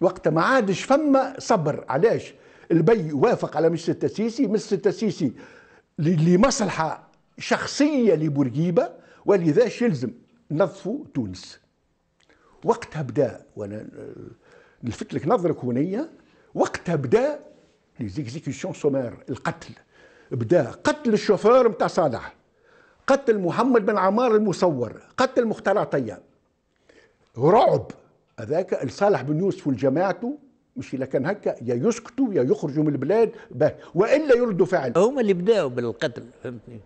وقت ما عادش فما صبر. علاش؟ البي وافق على مجلس التأسيسي. مجلس التأسيسي لمصلحة شخصية لبورقيبة ولذا يلزم نظفوا تونس. وقتها بدا وأنا نلفت لك نظرك هنية وقتها بدا les exécutions sommaires القتل. بدا قتل الشوفير نتاع صالح قتل محمد بن عمار المصور قتل مختار عطية. رعب. هذاك لصالح بن يوسف وجماعته مش اذا كان هكا يا يسكتوا يا يخرجوا من البلاد. وإلا يردوا فعل. هما اللي بداوا بالقتل فهمتني؟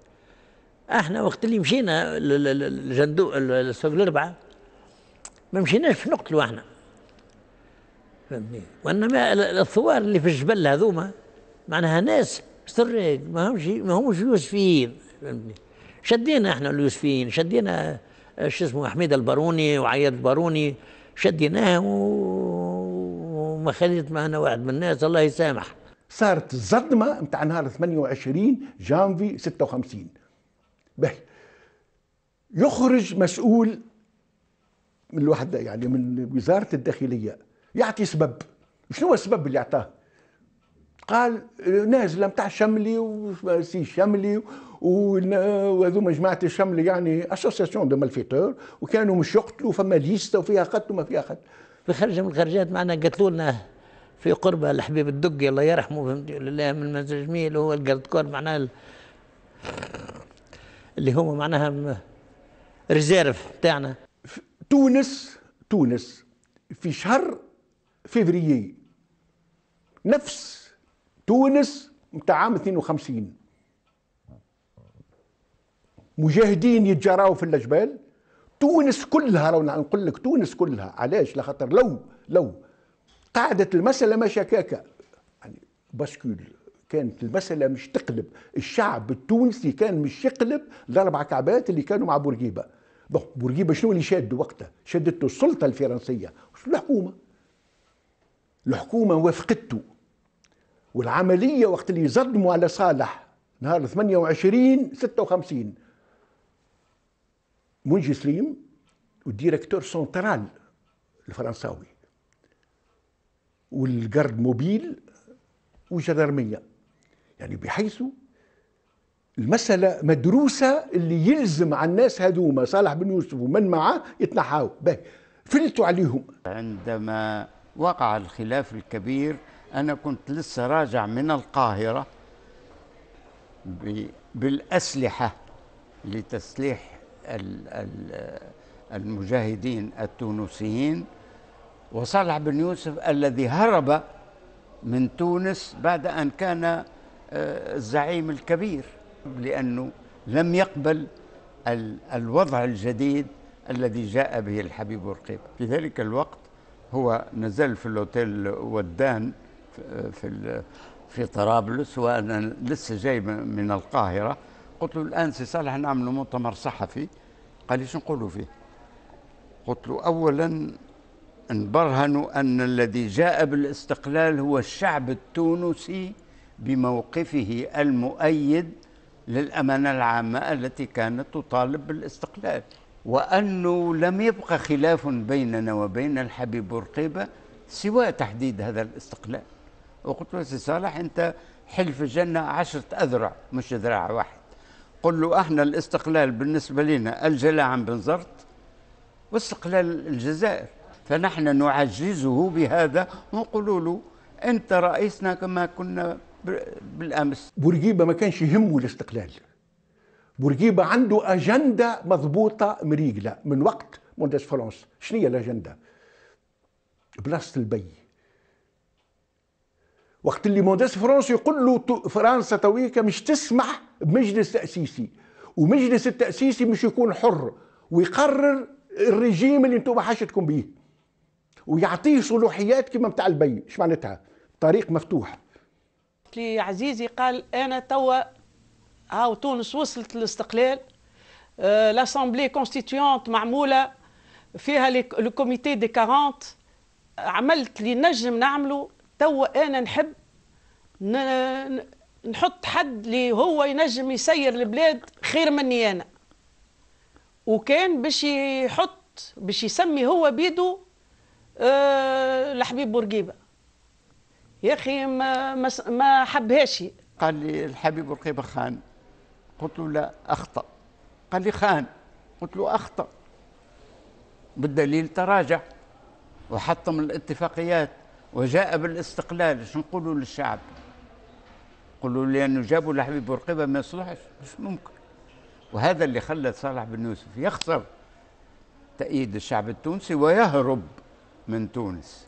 إحنا وقت اللي مشينا ل- ل- ل- الجندو السوق الأربعة ما مشيناش نقتلوا إحنا فهمتني؟ وأنما ال- الثوار اللي في الجبل هذوما معناها ناس سرق ما همش ما همش يوسفيين. فهمتني؟ شدينا إحنا اليوسفيين شدينا آه، شو اسمه حميد الباروني وعياد الباروني شديناه وما خليت معنا واحد من الناس الله يسامح. صارت الصدمه نتاع نهار 28 جانفي 56 باهي. يخرج مسؤول من الوحدة يعني من وزارة الداخلية يعطي سبب. شنو هو السبب اللي اعطاه؟ قال نازلة نتاع شملي وسي شملي وهذوما جماعة الشملي يعني اسوسياسيون دو مالفيتور وكانوا مش يقتلوا فما ليستة وفيها قتل وما فيها قتل. في خرجه من الخرجات معنا قتلوا لنا في قربة الحبيب الدقي الله يرحمه لله من منزل جميل هو الجرد كور معناها ال- اللي هم معناها ريزيرف بتاعنا تونس تونس في شهر فيفريي نفس تونس متاع عام 52 مجاهدين يتجراوا في الجبال تونس كلها رانا نقول لك تونس كلها علاش؟ لخاطر لو لو قعدت المسألة ما شكاكة يعني bascule. كانت المسألة مش تقلب. الشعب التونسي كان مش يقلب الأربع كعبات اللي كانوا مع بورقيبة. بورقيبة شنو اللي شادوا وقتها؟ شدته السلطة الفرنسية. مش الحكومة؟ الحكومة وافقته. والعملية وقت اللي صدموا على صالح نهار 28 56 منجي سليم وال directeur central الفرنساوي. وال garde mobile والجندرمية يعني بحيث المسألة مدروسة اللي يلزم على الناس هذوما صالح بن يوسف ومن معاه يتنحاوا باهي. فلتوا عليهم. عندما وقع الخلاف الكبير أنا كنت لسه راجع من القاهرة بالأسلحة لتسليح ال- ال- المجاهدين التونسيين. وصالح بن يوسف الذي هرب من تونس بعد أن كان الزعيم الكبير لأنه لم يقبل ال- الوضع الجديد الذي جاء به الحبيب بورقيبة في ذلك الوقت هو نزل في الأوتيل ودان في- في طرابلس وأنا لسه جاي من القاهرة. قلت له الآن سي صالح نعمل مؤتمر صحفي. قال لي شو نقولوا فيه؟ قلت له أولا نبرهنوا أن الذي جاء بالاستقلال هو الشعب التونسي بموقفه المؤيد للأمانة العامة التي كانت تطالب بالاستقلال. وأنه لم يبقى خلاف بيننا وبين الحبيب بورقيبة سوى تحديد هذا الاستقلال. وقلت له سي صالح أنت حلف الجنة عشرة أذرع مش ذراع واحد. قل له أحنا الاستقلال بالنسبة لنا الجلاء عن بنزرت واستقلال الجزائر فنحن نعجزه بهذا. ونقول له أنت رئيسنا كما كنا بالأمس. بورقيبة ما كانش يهمه الاستقلال. بورقيبة عنده أجندة مضبوطة مريقله من وقت Mendès France شنو هي الأجندة؟ بلاصه البي. وقت اللي Mendès France يقول له فرنسا تويكا مش تسمح بمجلس تأسيسي. ومجلس التأسيسي مش يكون حر. ويقرر الرجيم اللي أنتم حاجتكم به ويعطيه صلاحيات كما بتاع البي. إيش معناتها؟ طريق مفتوح. لي عزيزي قال أنا توا هاو تونس وصلت للاستقلال. آه، l'assemblée constituante معمولة فيها le comité des 40 عملت اللي نجم نعمله. توا أنا نحب نحط حد اللي هو ينجم يسير البلاد خير مني أنا. وكان باش يحط باش يسمي هو بيدو آه، الحبيب بورقيبة. يا أخي ما ما, ما حبهاش. قال لي الحبيب بورقيبة خان. قلت له لا أخطأ. قال لي خان قلت له أخطأ. بالدليل تراجع. وحطم الاتفاقيات. وجاء بالاستقلال. شو نقولوا للشعب؟ قولوا لأنه جابوا لحبيب بورقيبة ما يصلحش. مش ممكن. وهذا اللي خلى صالح بن يوسف يخسر تأييد الشعب التونسي ويهرب من تونس.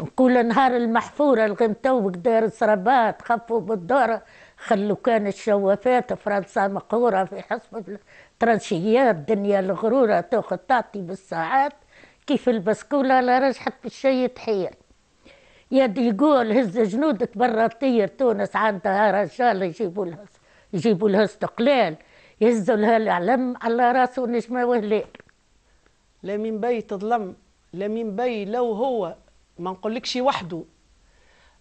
نقول نهار المحفورة الغمتوك دار السربات خفوا بالدارة خلوا كان الشوافات فرنسا مقهورة في حسب الترنشيات دنيا الغرورة تأخذ تعطي بالساعات. كيف البسكولة؟ لا رجحت بالشي تحير. يد يقول هز جنودك برا طير تونس عندها رجال يجيبوا لها يجيبوا لها استقلال. يهزوا لها العلم على راسه نجمة وهلال لا من بي تظلم لا من بي لو هو ما نقولكش وحده.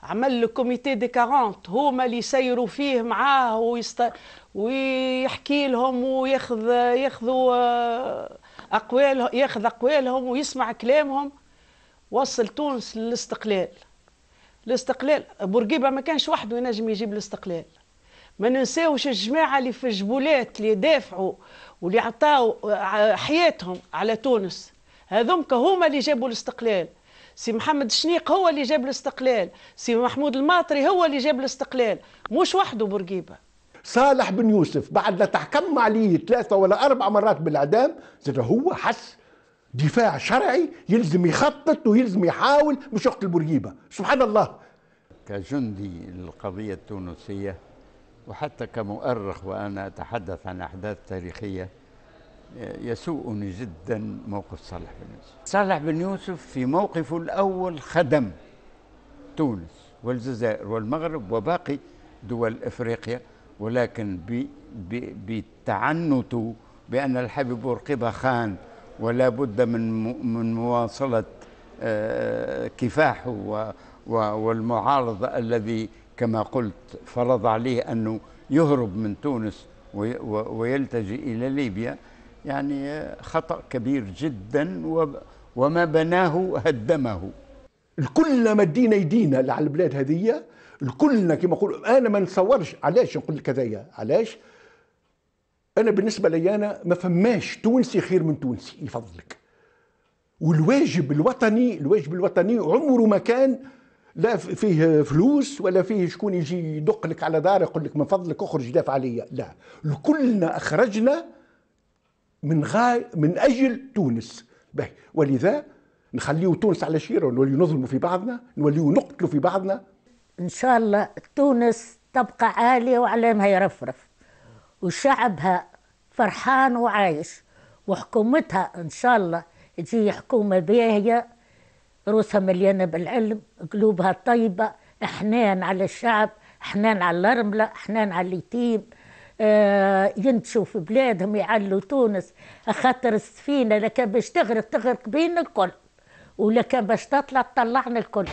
عمل له كوميتي دي 40 هما اللي يسيروا فيه معاه ويست... ويحكي لهم وياخذ ياخذوا آه، أقوال ياخذ أقوالهم ويسمع كلامهم. وصل تونس للاستقلال. الاستقلال بورقيبة ما كانش وحده ينجم يجيب الاستقلال. ما ننساوش الجماعة اللي في الجبولات اللي دافعوا واللي عطاو ع- حياتهم على تونس. هذومك هما اللي جابوا الاستقلال. سي محمد الشنيق هو اللي جاب الاستقلال. سي محمود الماطري هو اللي جاب الاستقلال. مش وحده بورقيبة. صالح بن يوسف بعد لا تحكم عليه ثلاثة ولا أربع مرات بالإعدام زاد هو حس دفاع شرعي يلزم يخطط ويلزم يحاول مش يقتل بورقيبة سبحان الله. كجندي للقضية التونسية وحتى كمؤرخ وأنا أتحدث عن أحداث تاريخية يسوءني جدا موقف صالح بن يوسف. صالح بن يوسف في موقفه الأول خدم تونس والجزائر والمغرب وباقي دول إفريقيا ولكن بتعنته بأن الحبيب بورقيبة خان ولا بد من من مواصلة آه، كفاحه والمعارضة الذي كما قلت فرض عليه أنه يهرب من تونس ويلتجئ إلى ليبيا. يعني خطأ كبير جدا وما بناه هدمه. الكل مدينا يدينا على البلاد هذه. الكلنا كما نقول أنا ما نتصورش علاش نقول لك هذايا علاش؟ أنا بالنسبة لي أنا ما فماش تونسي خير من تونسي يفضلك والواجب الوطني الواجب الوطني عمره ما كان لا فيه فلوس ولا فيه شكون يجي يدق لك على دار يقول لك من فضلك أخرج دافع عليا. لا. كلنا أخرجنا من غاية من أجل تونس. باهي. ولذا نخليو تونس على شيره ونوليو نظلموا في بعضنا نوليو نقتلوا في بعضنا. إن شاء الله تونس تبقى عالية وعلامها يرفرف. وشعبها فرحان وعايش. وحكومتها إن شاء الله تجي حكومة باهيه روسها مليانة بالعلم قلوبها طيبة حنان على الشعب حنان على الارمله حنان على اليتيم. آه ينتشوا في بلادهم يعلوا تونس. خاطر السفينة لكان باش تغرق تغرق بين الكل ولكن باش تطلع تطلعنا الكل.